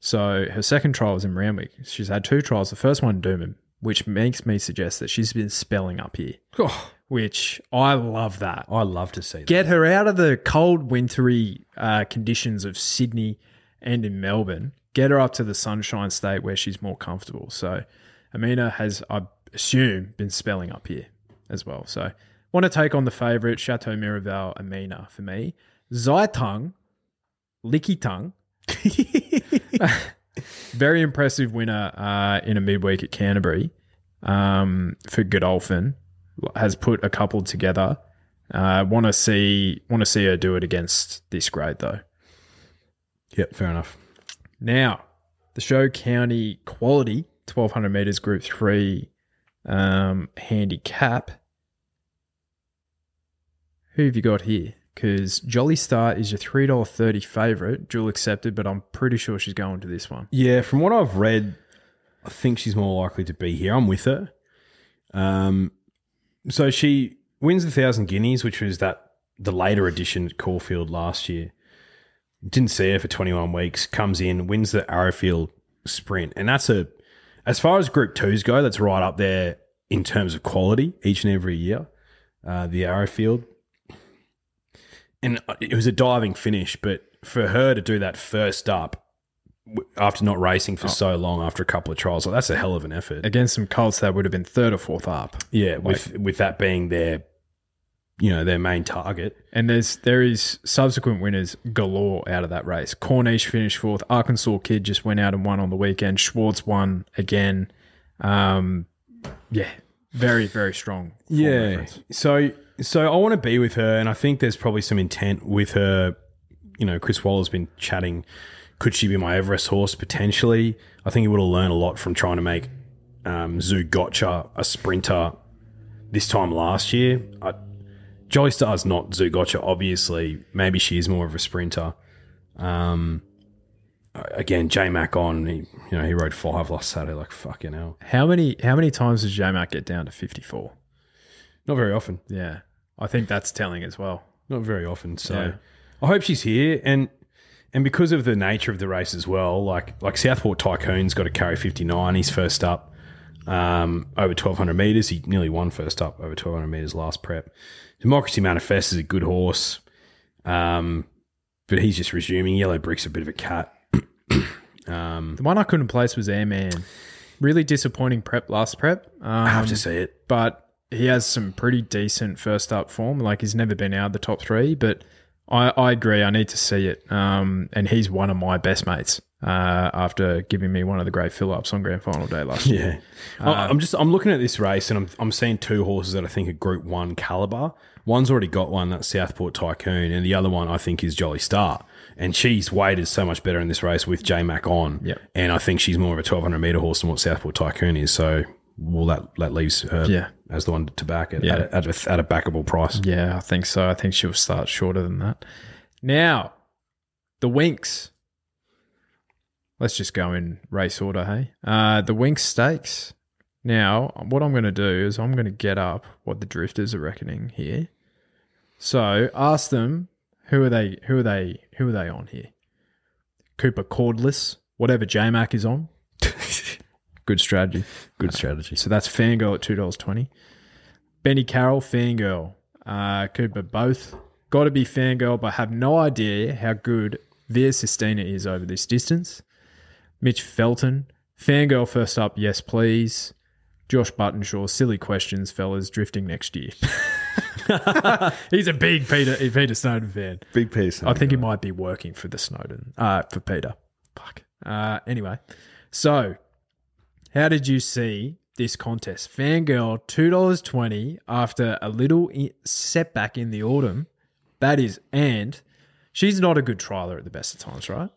So her second trial was in Randwick. She's had two trials. The first one in Doomben, which makes me suggest that she's been spelling up here, Oh, which I love that. I love to see that. get her out of the cold, wintry uh, conditions of Sydney and in Melbourne. Get her up to the sunshine state where she's more comfortable. So, Amina has, I assume, been spelling up here as well. So, want to take on the favourite Chateau Miraval Amina for me. Zaitung, Licky Tongue. Very impressive winner uh, in a midweek at Canterbury um, for Godolphin. Has put a couple together. Uh, want to see want to see her do it against this grade though. Yep, fair enough. Now, the show county quality 1200 meters group three um, handicap. Who have you got here? Because Jolly Star is your three dollar thirty favorite, dual accepted, but I'm pretty sure she's going to this one. Yeah, from what I've read, I think she's more likely to be here. I'm with her. Um, so she wins the thousand guineas, which was that the later edition at Caulfield last year. Didn't see her for 21 weeks. Comes in, wins the Arrowfield sprint, and that's a as far as Group Twos go, that's right up there in terms of quality each and every year. Uh, the Arrowfield, and it was a diving finish, but for her to do that first up after not racing for so long after a couple of trials, like, that's a hell of an effort. Against some colts that would have been third or fourth up. Yeah, with with that being their, you know, their main target. And there's there is subsequent winners galore out of that race. Corniche finished fourth. Arkansas Kid just went out and won on the weekend. Schwartz won again. Um, yeah, very very strong. Yeah. reference. So so I want to be with her, and I think there's probably some intent with her. You know, Chris Waller's been chatting. Could she be my Everest horse potentially? I think he would have learned a lot from trying to make um, Zougotcha a sprinter this time last year. I, Jolly Star's not Zougotcha, obviously. Maybe she is more of a sprinter. Um, again, J Mac on. He, you know, he rode five last Saturday. Like fucking hell. How many how many times does J Mac get down to fifty four? Not very often. Yeah, I think that's telling as well. Not very often. So Yeah. I hope she's here and and because of the nature of the race as well, like like Southport Tycoon's got to carry fifty nine. He's first up um, over twelve hundred meters. He nearly won first up over twelve hundred meters last prep. Democracy Manifest is a good horse, um, but he's just resuming. Yellow Brick's a bit of a cat. um, The one I couldn't place was Airman. Really disappointing prep last prep. Um, I have to say it. but he has some pretty decent first up form. Like he's never been out of the top three, but I, I agree. I need to see it. Um, and he's one of my best mates uh, after giving me one of the great fill ups on grand final day last year. Yeah, I- I'm just I'm looking at this race and I'm I'm seeing two horses that I think are Group One caliber. One's already got one that's Southport Tycoon, and the other one I think is Jolly Star. And she's weighted so much better in this race with J Mac on. Yep. and I think she's more of a 1200 meter horse than what Southport Tycoon is. So, well, that that leaves her Yeah. As the one to back it Yeah. at, a, at, a, at a backable price. Yeah, I think so. I think she'll start shorter than that. Now, the Winx. Let's just go in race order, hey? Uh, the Winx Stakes. Now, what I'm going to do is I'm going to get up what the drifters are reckoning here. So, ask them who are they? Who are they? Who are they on here? Cooper Cordless, whatever J Mac is on. Good strategy. Good strategy. So that's Fangirl at two dollars twenty. Benny Carroll, Fangirl, uh, Cooper, both got to be Fangirl, but have no idea how good Via Sistina is over this distance. Mitch Felton, Fangirl first up, yes please. Josh Buttonshaw, silly questions, fellas, drifting next year. He's a big Peter Peter Snowden fan. Big piece. I think he might be working for the Snowden, uh, for Peter. Fuck. Uh, anyway, so how did you see this contest? Fangirl, two dollars twenty after a little setback in the autumn. That is, and she's not a good trialer at the best of times, right?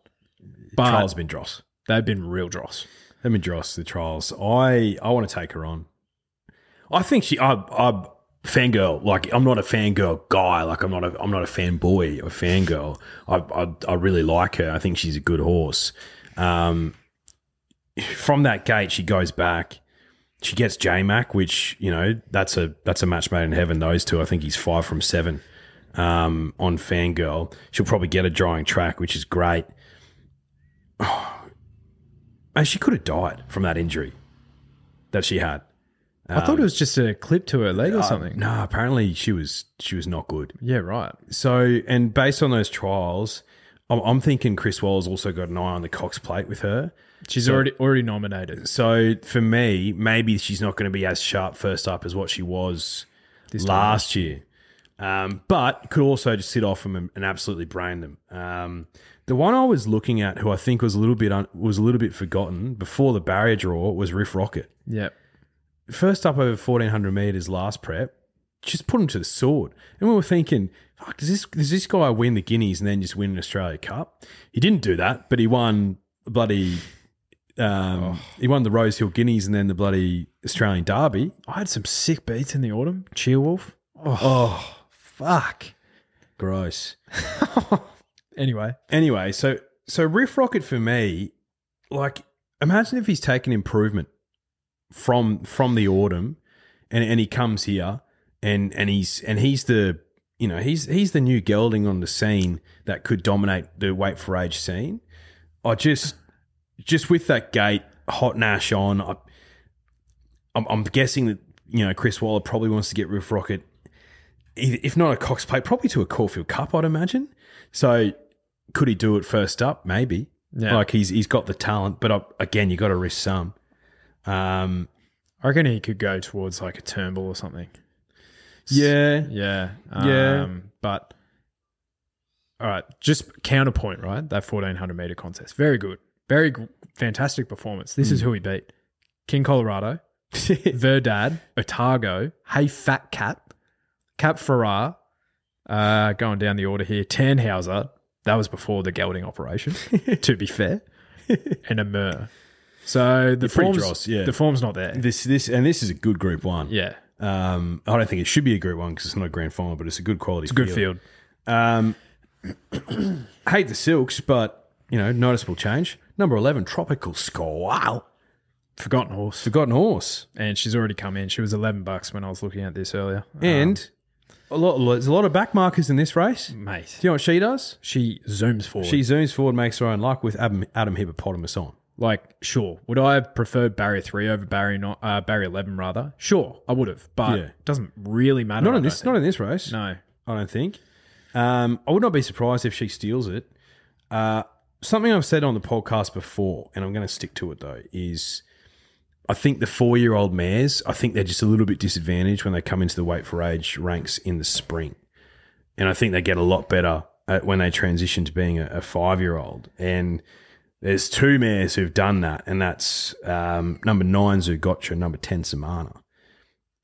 But trials have been dross. they've been real dross. They've been dross the trials. I I want to take her on. I think she. I I fangirl. Like I'm not a fangirl guy. Like I'm not a I'm not a fanboy or fangirl. I, I I really like her. I think she's a good horse. Um, from that gate, she goes back. She gets J Mac, which you know that's a that's a match made in heaven. Those two, I think he's five from seven um, on Fangirl. She'll probably get a drawing track, which is great. Man, she could have died from that injury that she had. I thought it was just a clip to her leg or something. No, apparently she was she was not good. Yeah, right. So, and based on those trials, I'm, I'm thinking Chris Waller's also got an eye on the Cox plate with her. She's already already nominated. So for me, maybe she's not going to be as sharp first up as what she was This time last year. Um, but could also just sit off them and, and absolutely brain them. Um, the one I was looking at, who I think was a little bit un, was a little bit forgotten before the barrier draw, was Riff Rocket. Yep. First up over fourteen hundred meters last prep, just put him to the sword, and we were thinking, "Fuck, does this does this guy win the Guineas and then just win an Australia Cup?" He didn't do that, but he won bloody. Um, He won the Rosehill Guineas and then the bloody Australian Derby. I had some sick beats in the autumn. Cheerwolf. Oh, Fuck. gross. Anyway, Anyway, so so Riff Rocket for me, like imagine if he's taken improvement from from the autumn, and and he comes here and and he's and he's the you know he's he's the new gelding on the scene that could dominate the wait for age scene. I just just with that gate hot Nash on, I, I'm, I'm guessing that you know Chris Waller probably wants to get Riff Rocket, if if not a Cox plate, probably to a Caulfield Cup, I'd imagine. So could he do it first up? Maybe. Yeah. Like he's he's got the talent, but I, again, you got to risk some. Um, I reckon he could go towards like a Turnbull or something. yeah, Yeah. Yeah. Um, but all right, just counterpoint, right? That 1400 meter contest. Very good. Very fantastic performance. This Hmm. is who he beat King Colorado, Verdad, Otago, Hey Fat Cat, Cap Ferrat, uh, going down the order here, Tannhauser. That was before the gelding operation, to be fair, and a Mur. So the form's, dross, yeah. the form's not there. this this and this is a good Group One. Yeah. Um, I don't think it should be a Group One because it's not a grand final, but it's a good quality. It's a good field. Um, hate the Silks, but you know, noticeable change. Number eleven, Tropical Squall, Forgotten horse. Forgotten Horse, and she's already come in. She was eleven bucks when I was looking at this earlier. and a lot. There's a lot of back markers in this race. Mate. Do Um, you know what she does? she zooms forward. She zooms forward, makes her own luck with Adam, Adam Hippopotamus on. like, sure, would I have preferred barrier three over barrier not uh, barrier eleven rather? Sure, I would have, but Yeah. it doesn't really matter. Not I in don't this. Not in this race. no. I don't think. Um, I would not be surprised if she steals it. Uh, something I've said on the podcast before, and I'm going to stick to it though, is I think the four year old mares, I think they're just a little bit disadvantaged when they come into the weight for age ranks in the spring. And I think they get a lot better when they transition to being a, a five year old. And There's two mares who've done that, and that's um, number nine Zougotcha number ten Samana.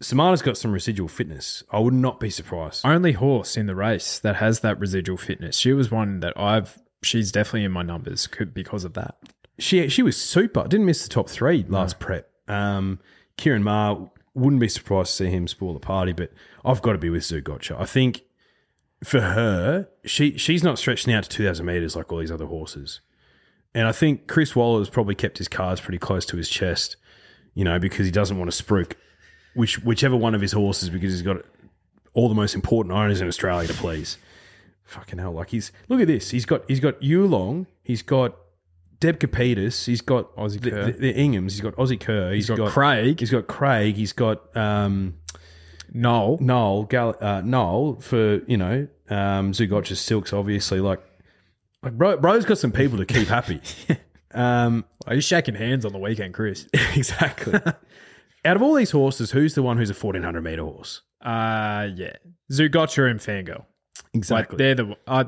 Samana's got some residual fitness. I would not be surprised. Only horse in the race that has that residual fitness. She was one that I've. She's definitely in my numbers because of that. She she was super. Didn't miss the top three last prep. Um, Ciaron Maher wouldn't be surprised to see him spoil the party, but I've got to be with Zougotcha. I think for her, she she's not stretching out to two thousand meters like all these other horses, and I think Chris Waller has probably kept his cards pretty close to his chest, you know, because he doesn't want to spruik which whichever one of his horses because he's got all the most important owners in Australia to please. Fucking hell! Like he's look at this. He's got he's got Yulong. He's got Deb Kepitis. He's got Aussie the, Kerr. the, the Inghams. He's got Ozzie Kheir. He's got Craig. He's got Craig. He's got um, Noel. Noel. Gal- uh, Noel for you know um, Silks. Obviously, like like bro, bro's got some people to keep happy. um, Are you shaking hands on the weekend, Chris? exactly. Out of all these horses, who's the one who's a fourteen hundred meter horse? Uh yeah. Zougotcha and Fangirl. Exactly. Like they're the uh,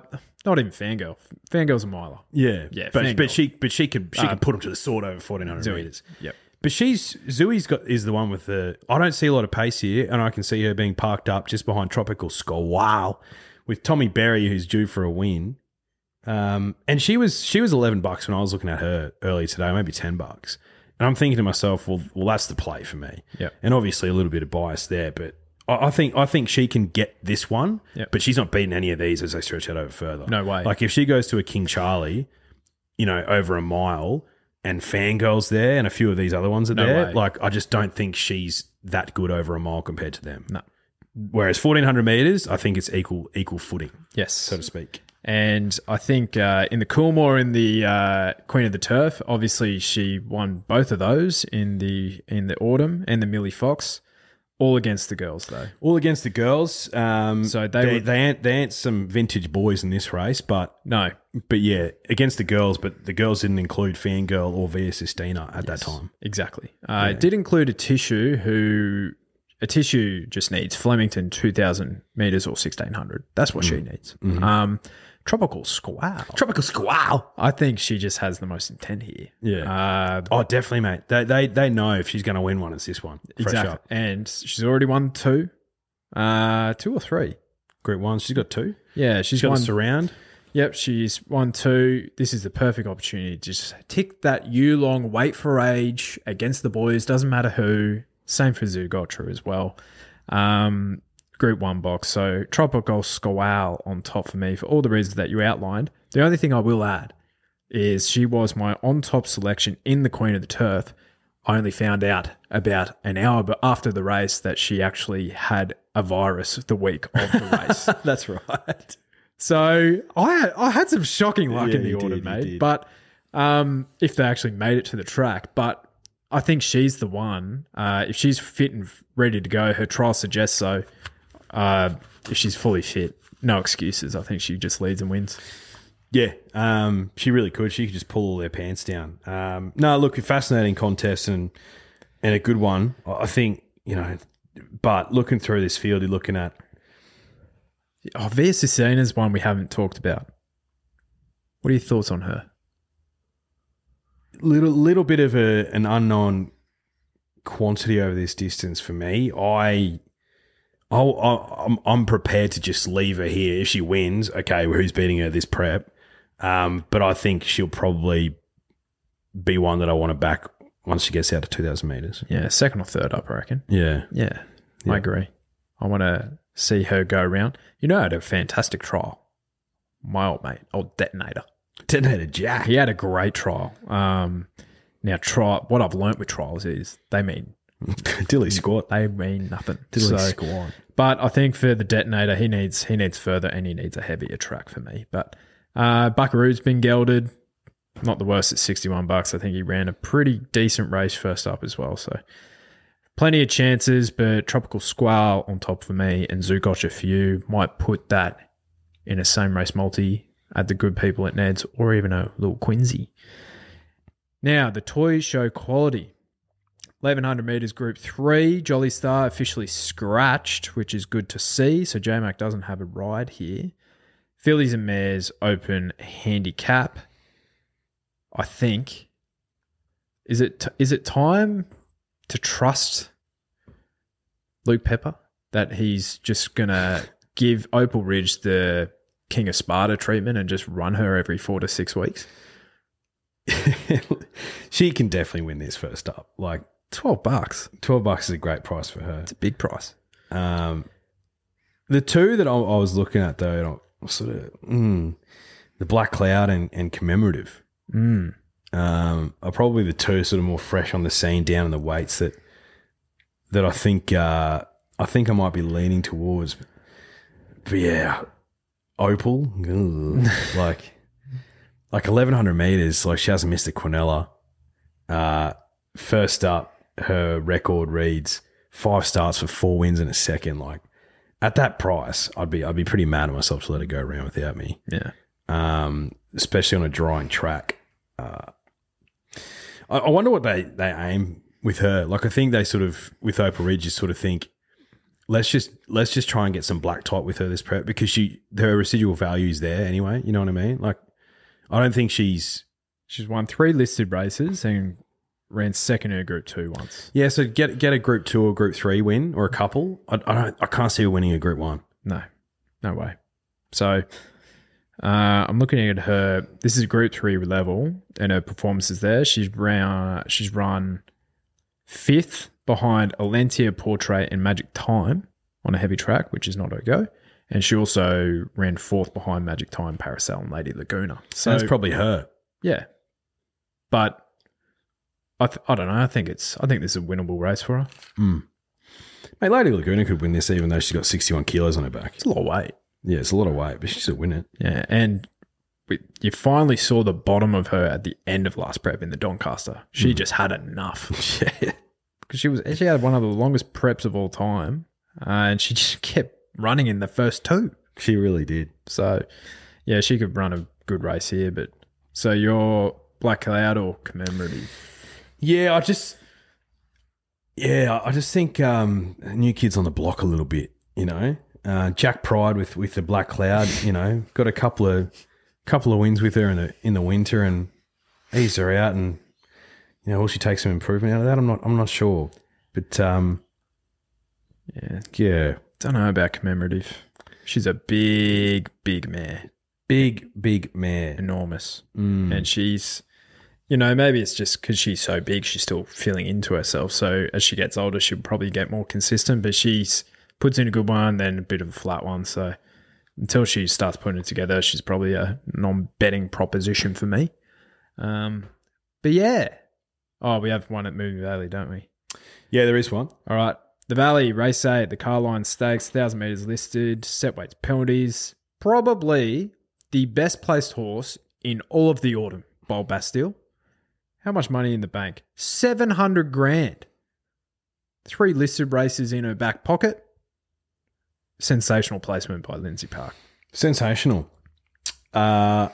not even Fangirl. Fangirl's a miler. Yeah, Yeah, but Fangirl. but she but she could she Uh, could put him to the sword over fourteen hundred Zooey. meters. Yep. But she's Zooey's got is the one with the. I don't see a lot of pace here, and I can see her being parked up just behind Tropical Squall with Tommy Berry, who's due for a win. Um, and she was she was eleven bucks when I was looking at her earlier today, maybe ten bucks. And I'm thinking to myself, well, well, that's the play for me. Yep. And obviously a little bit of bias there, but I, think I think she can get this one. Yep. But she's not beating any of these as they stretch out over further. No way. Like if she goes to a King Charlie, you know, over a mile, and Fangirl's there, and a few of these other ones are No there. way. Like I just don't think she's that good over a mile compared to them. No. Whereas fourteen hundred meters, I think it's equal equal footing, Yes. so to speak. And I think uh, in the Coolmore in the uh, Queen of the Turf, obviously she won both of those in the in the autumn and the Millie Fox, all against the girls though. All against the girls. Um, So they they would- they ain't they ain't some vintage boys in this race, but No, but yeah, against the girls. But the girls didn't include Fangirl or Via Sistina at that time. exactly. Uh, It did include Atishu who Atishu just needs Flemington two thousand meters or sixteen hundred. That's what she needs. Um, tropical squall. Tropical Squall. I think she just has the most intent here. Yeah. Uh, Oh, definitely, mate. They they they know if she's going to win one, it's this one. Exactly. up. And she's already won two, uh, two or three. Group one. She's got two. Yeah, she's She's got won. a surround. Yep, she's one, two. This is the perfect opportunity to just tick that U long, wait for age against the boys, doesn't matter who. Same for Zougotcha as well. Um, group one box. So Tropical Squall on top for me for all the reasons that you outlined. The only thing I will add is she was my on top selection in the Queen of the Turf. I only found out about an hour after the race that she actually had a virus the week of the race. That's right. So I had, I had some shocking luck Yeah, in the autumn, did, mate. But um, if they actually made it to the track, but I think she's the one. Uh, if she's fit and ready to go, her trial suggests so. Uh, if she's fully fit, no excuses. I think she just leads and wins. Yeah, um, she really could. She could just pull all their pants down. Um, no, look, a fascinating contest and and a good one. I think you know, but looking through this field, you're looking at Oh, Via Sistina's one we haven't talked about. What are your thoughts on her? Little little bit of a an unknown quantity over this distance for me. I. I'll, I- I'm I'm prepared to just leave her here if she wins. Okay, who's beating her this prep? Um, but I think she'll probably be one that I want to back once she gets out to 2,000 meters. Yeah, second or third up, I reckon. Yeah, Yeah, Yeah. I agree. I want to see her go around. You know, I had a fantastic trial. My old mate, old detonator. Detonator Jack. He had a great trial. Um, now, trial. What I've learnt with trials is they mean Dilly squat. they mean nothing. Dilly So- squat. but I think for the detonator, he needs he needs further and he needs a heavier track for me. But uh, Buckaroo's been gelded. Not the worst at sixty one bucks. I think he ran a pretty decent race first up as well. So plenty of chances, but Tropical Squall on top for me and Zougotcha for you might put that in a same race multi at the good people at Ned's or even a little Quincy. Now the toy show quality. 1100 meters group three. Jolly Star officially scratched, which is good to see. So J Mac doesn't have a ride here. Fillies and Mares open handicap. I think is it is it time to trust Luke Pepper that he's just gonna give Opal Ridge the King of Sparta treatment and just run her every four to six weeks? she can definitely win this first up. Like Twelve bucks. twelve bucks is a great price for her. It's a big price. Um, the two that I, I was looking at though, sort of mm, the Black Cloud and, and commemorative, Mm. um, are probably the two sort of more fresh on the scene down in the weights that that I think uh, I think I might be leaning towards. But yeah, Opal, ugh, like like eleven hundred meters, like she hasn't missed a Quinella. Uh, first up, her record reads five starts for four wins in a second. Like at that price, I'd be I'd be pretty mad at myself to let it go around without me. Yeah. Um, especially on a drying track. Uh, I, I wonder what they they aim with her. Like I think they sort of with Opal Ridge, you sort of think let's just let's just try and get some black type with her this prep because she her residual value is there anyway. You know what I mean? Like I don't think she's She's won three listed races and ran second in a Group Two once. yeah. So get get a Group Two or Group Three win or a couple. I, I don't I can't see her winning a Group One. No, no way. So uh, I'm looking at her. This is a Group Three level, and her performances there. She's run. She's run fifth behind Alentia Portrait and Magic Time on a heavy track, which is not her go. And she also ran fourth behind Magic Time, Paracel, and Lady Laguna. So that's probably her. yeah, but I th- I don't know. I think it's I think this is a winnable race for her. Hmm. Mate, Lady Laguna could win this even though she's got 61 kilos on her back. It's a lot of weight. Yeah, it's a lot of weight, but she should win it. Yeah, and we, you finally saw the bottom of her at the end of last prep in the Doncaster. She hmm. just had enough Yeah. Because she was she had one of the longest preps of all time, uh, and she just kept running in the first two. She really did. So, yeah, she could run a good race here. But so your Black Cloud or commemorative? Yeah, I just, yeah, I just think um, new kids on the block a little bit. You know, uh, Jack Pride with with the Black Cloud. You know, got a couple of couple of wins with her in the in the winter and eased her out, and you know, will she take some improvement out of that? I'm not, I'm not sure, but um, Yeah, yeah, don't know about commemorative. She's a big, big mare, big big mare. enormous. Mm. and she's you know maybe it's just because she's so big she's still feeling into herself so as she gets older she'll probably get more consistent but she's puts in a good one then a bit of a flat one so until she starts putting it together she's probably a non-betting proposition for me um but yeah oh we have one at Moonee Valley don't we Yeah, there is one. all right. The Valley, race eight, the Carlyon Stakes, 1,000 metres listed, set weights, penalties. Probably the best placed horse in all of the autumn, Bold Bastille. How much money in the bank? 700 grand. Three listed races in her back pocket. Sensational placement by Lindsay Park. Sensational. Uh,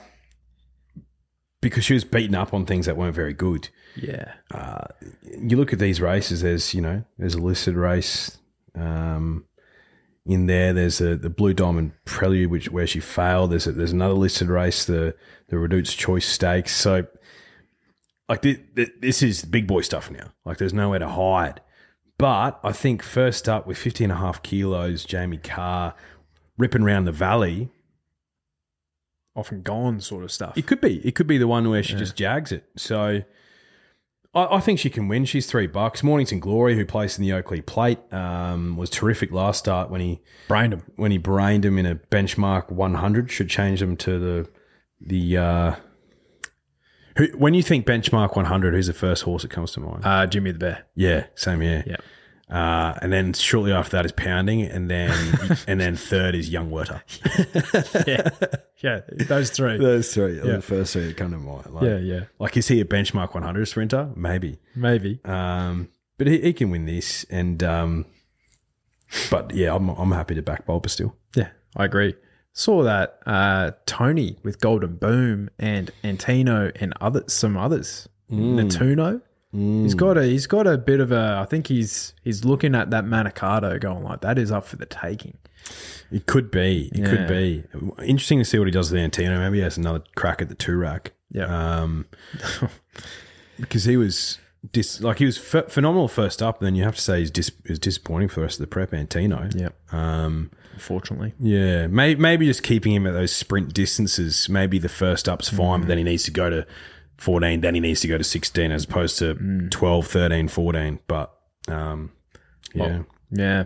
because she was beaten up on things that weren't very good. Yeah. You look at these races. There's you know there's a listed race um, in there. There's a, the Blue Diamond Prelude, which where she failed. There's a, there's another listed race, the the Redoute's Choice Stakes. So like this, this is big boy stuff now. Like there's nowhere to hide. But I think first up with 50 and a half kilos, Jamie Kah ripping around the valley. Often gone sort of stuff. It could be. It could be the one where she just jags it. So I, I think she can win. She's three bucks. Mornington Glory, who placed in the Oakleigh Plate, um, was terrific last start when he Brained him. when he brained him in a benchmark 100. Should change them to the the. Uh, who, when you think benchmark 100, who's the first horse that comes to mind? Uh, Jimmy the Bear. yeah, same here. Yeah. Uh, and then shortly after that is pounding, and then and then third is young Werther. Yeah. yeah. Those three. Those three, Yeah. the first three that come to mind. Like, Yeah, yeah. Like, is he a benchmark 100 sprinter? Maybe. Maybe. Um, but he, he can win this. And, um, but yeah, I'm, I'm happy to back Bulba still. Yeah, I agree. Saw that uh, Tony with Golden Boom and Antino and other some others. Natuno. He's got a he's got a bit of a. I think he's he's looking at that Manikato going like that is up for the taking. It could be. It Yeah. could be. Interesting to see what he does with Antino. Maybe he has another crack at the Toorak. Yeah. Um, because he was dis- like he was ph- phenomenal first up, and then you have to say he's dis- was disappointing for the rest of the prep. Antino. Yep. Um, Unfortunately. yeah, maybe, maybe just keeping him at those sprint distances. Maybe the first up's fine, but then he needs to go to 14, then he needs to go to 16 as opposed to 12, 13, 14. But um, yeah. Yeah.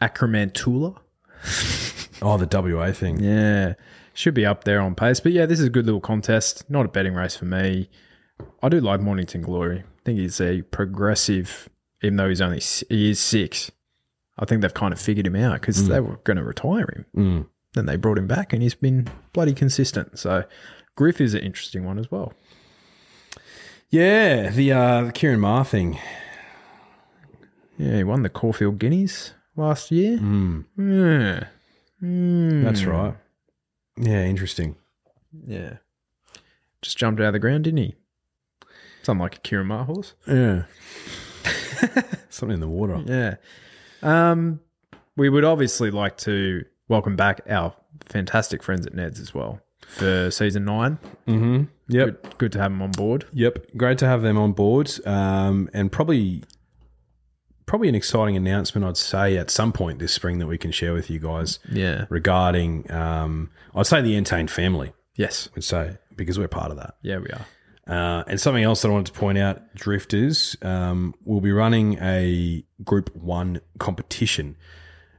Acromantula. oh, the WA thing. Yeah. Should be up there on pace. But yeah, this is a good little contest. Not a betting race for me. I do like Mornington Glory. I think he's a progressive, even though he's only he is six. I think they've kind of figured him out because they were going to retire him. Mm. Then they brought him back and he's been bloody consistent. So Griff is an interesting one as well. Yeah, the, uh, the Ciaron Maher thing. Yeah, he won the Caulfield Guineas last year. Yeah. That's right. Yeah, interesting. Yeah. Just jumped out of the ground, didn't he? Something like a Ciaron Maher horse. Yeah. Something in the water. Yeah. Um, we would obviously like to welcome back our fantastic friends at Ned's as well for season nine. Mm-hmm. Yep. Good, good to have them on board. Yep, great to have them on board, um, and probably probably an exciting announcement. I'd say at some point this spring that we can share with you guys Yeah. regarding. Um, I'd say the Entain family. Yes. Would say because we're part of that. Yeah, we are. Uh, and something else that I wanted to point out, Drifters, um, we'll be running a Group One competition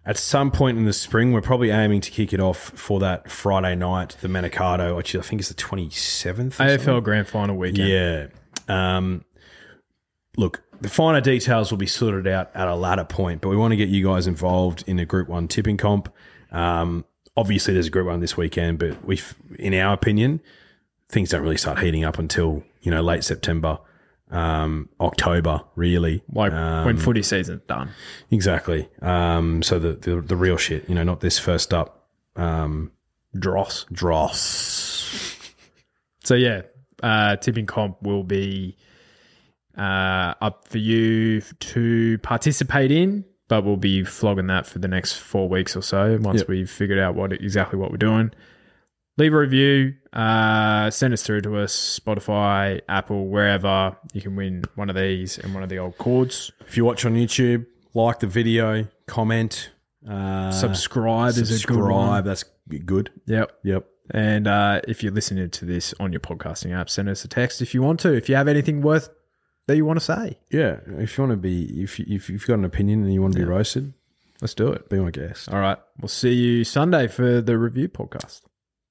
at some point in the spring. We're probably aiming to kick it off for that Friday night, the Manikato, which I think is the twenty seventh. AFL Grand Final weekend. Yeah. Um, look, the finer details will be sorted out at a later point, but we want to get you guys involved in a Group One tipping comp. Um, obviously, there's a Group One this weekend, but we, in our opinion, things don't really start heating up until you know late September, um, October, really. Like Um, when footy season's done. exactly. Um, so the, the the real shit, you know, not this first up. Um, Dross. dross. So yeah, uh, tipping comp will be uh, up for you to participate in, but we'll be flogging that for the next four weeks or so once Yep. we've figured out what exactly what we're doing. Leave a review, uh, send us through to us, Spotify, Apple, wherever. You can win one of these and one of the old cords. If you watch on YouTube, like the video, comment, uh, Subscribe is a good subscribe. That's good. Yep. Yep. And uh, if you're listening to this on your podcasting app, send us a text if you want to. If you have anything worth that you want to say, Yeah. If you want to be, if, you, if you've got an opinion and you want to be roasted, let's do it. be my guest. All right. We'll see you Sunday for the review podcast.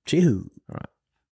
Cheers. All right.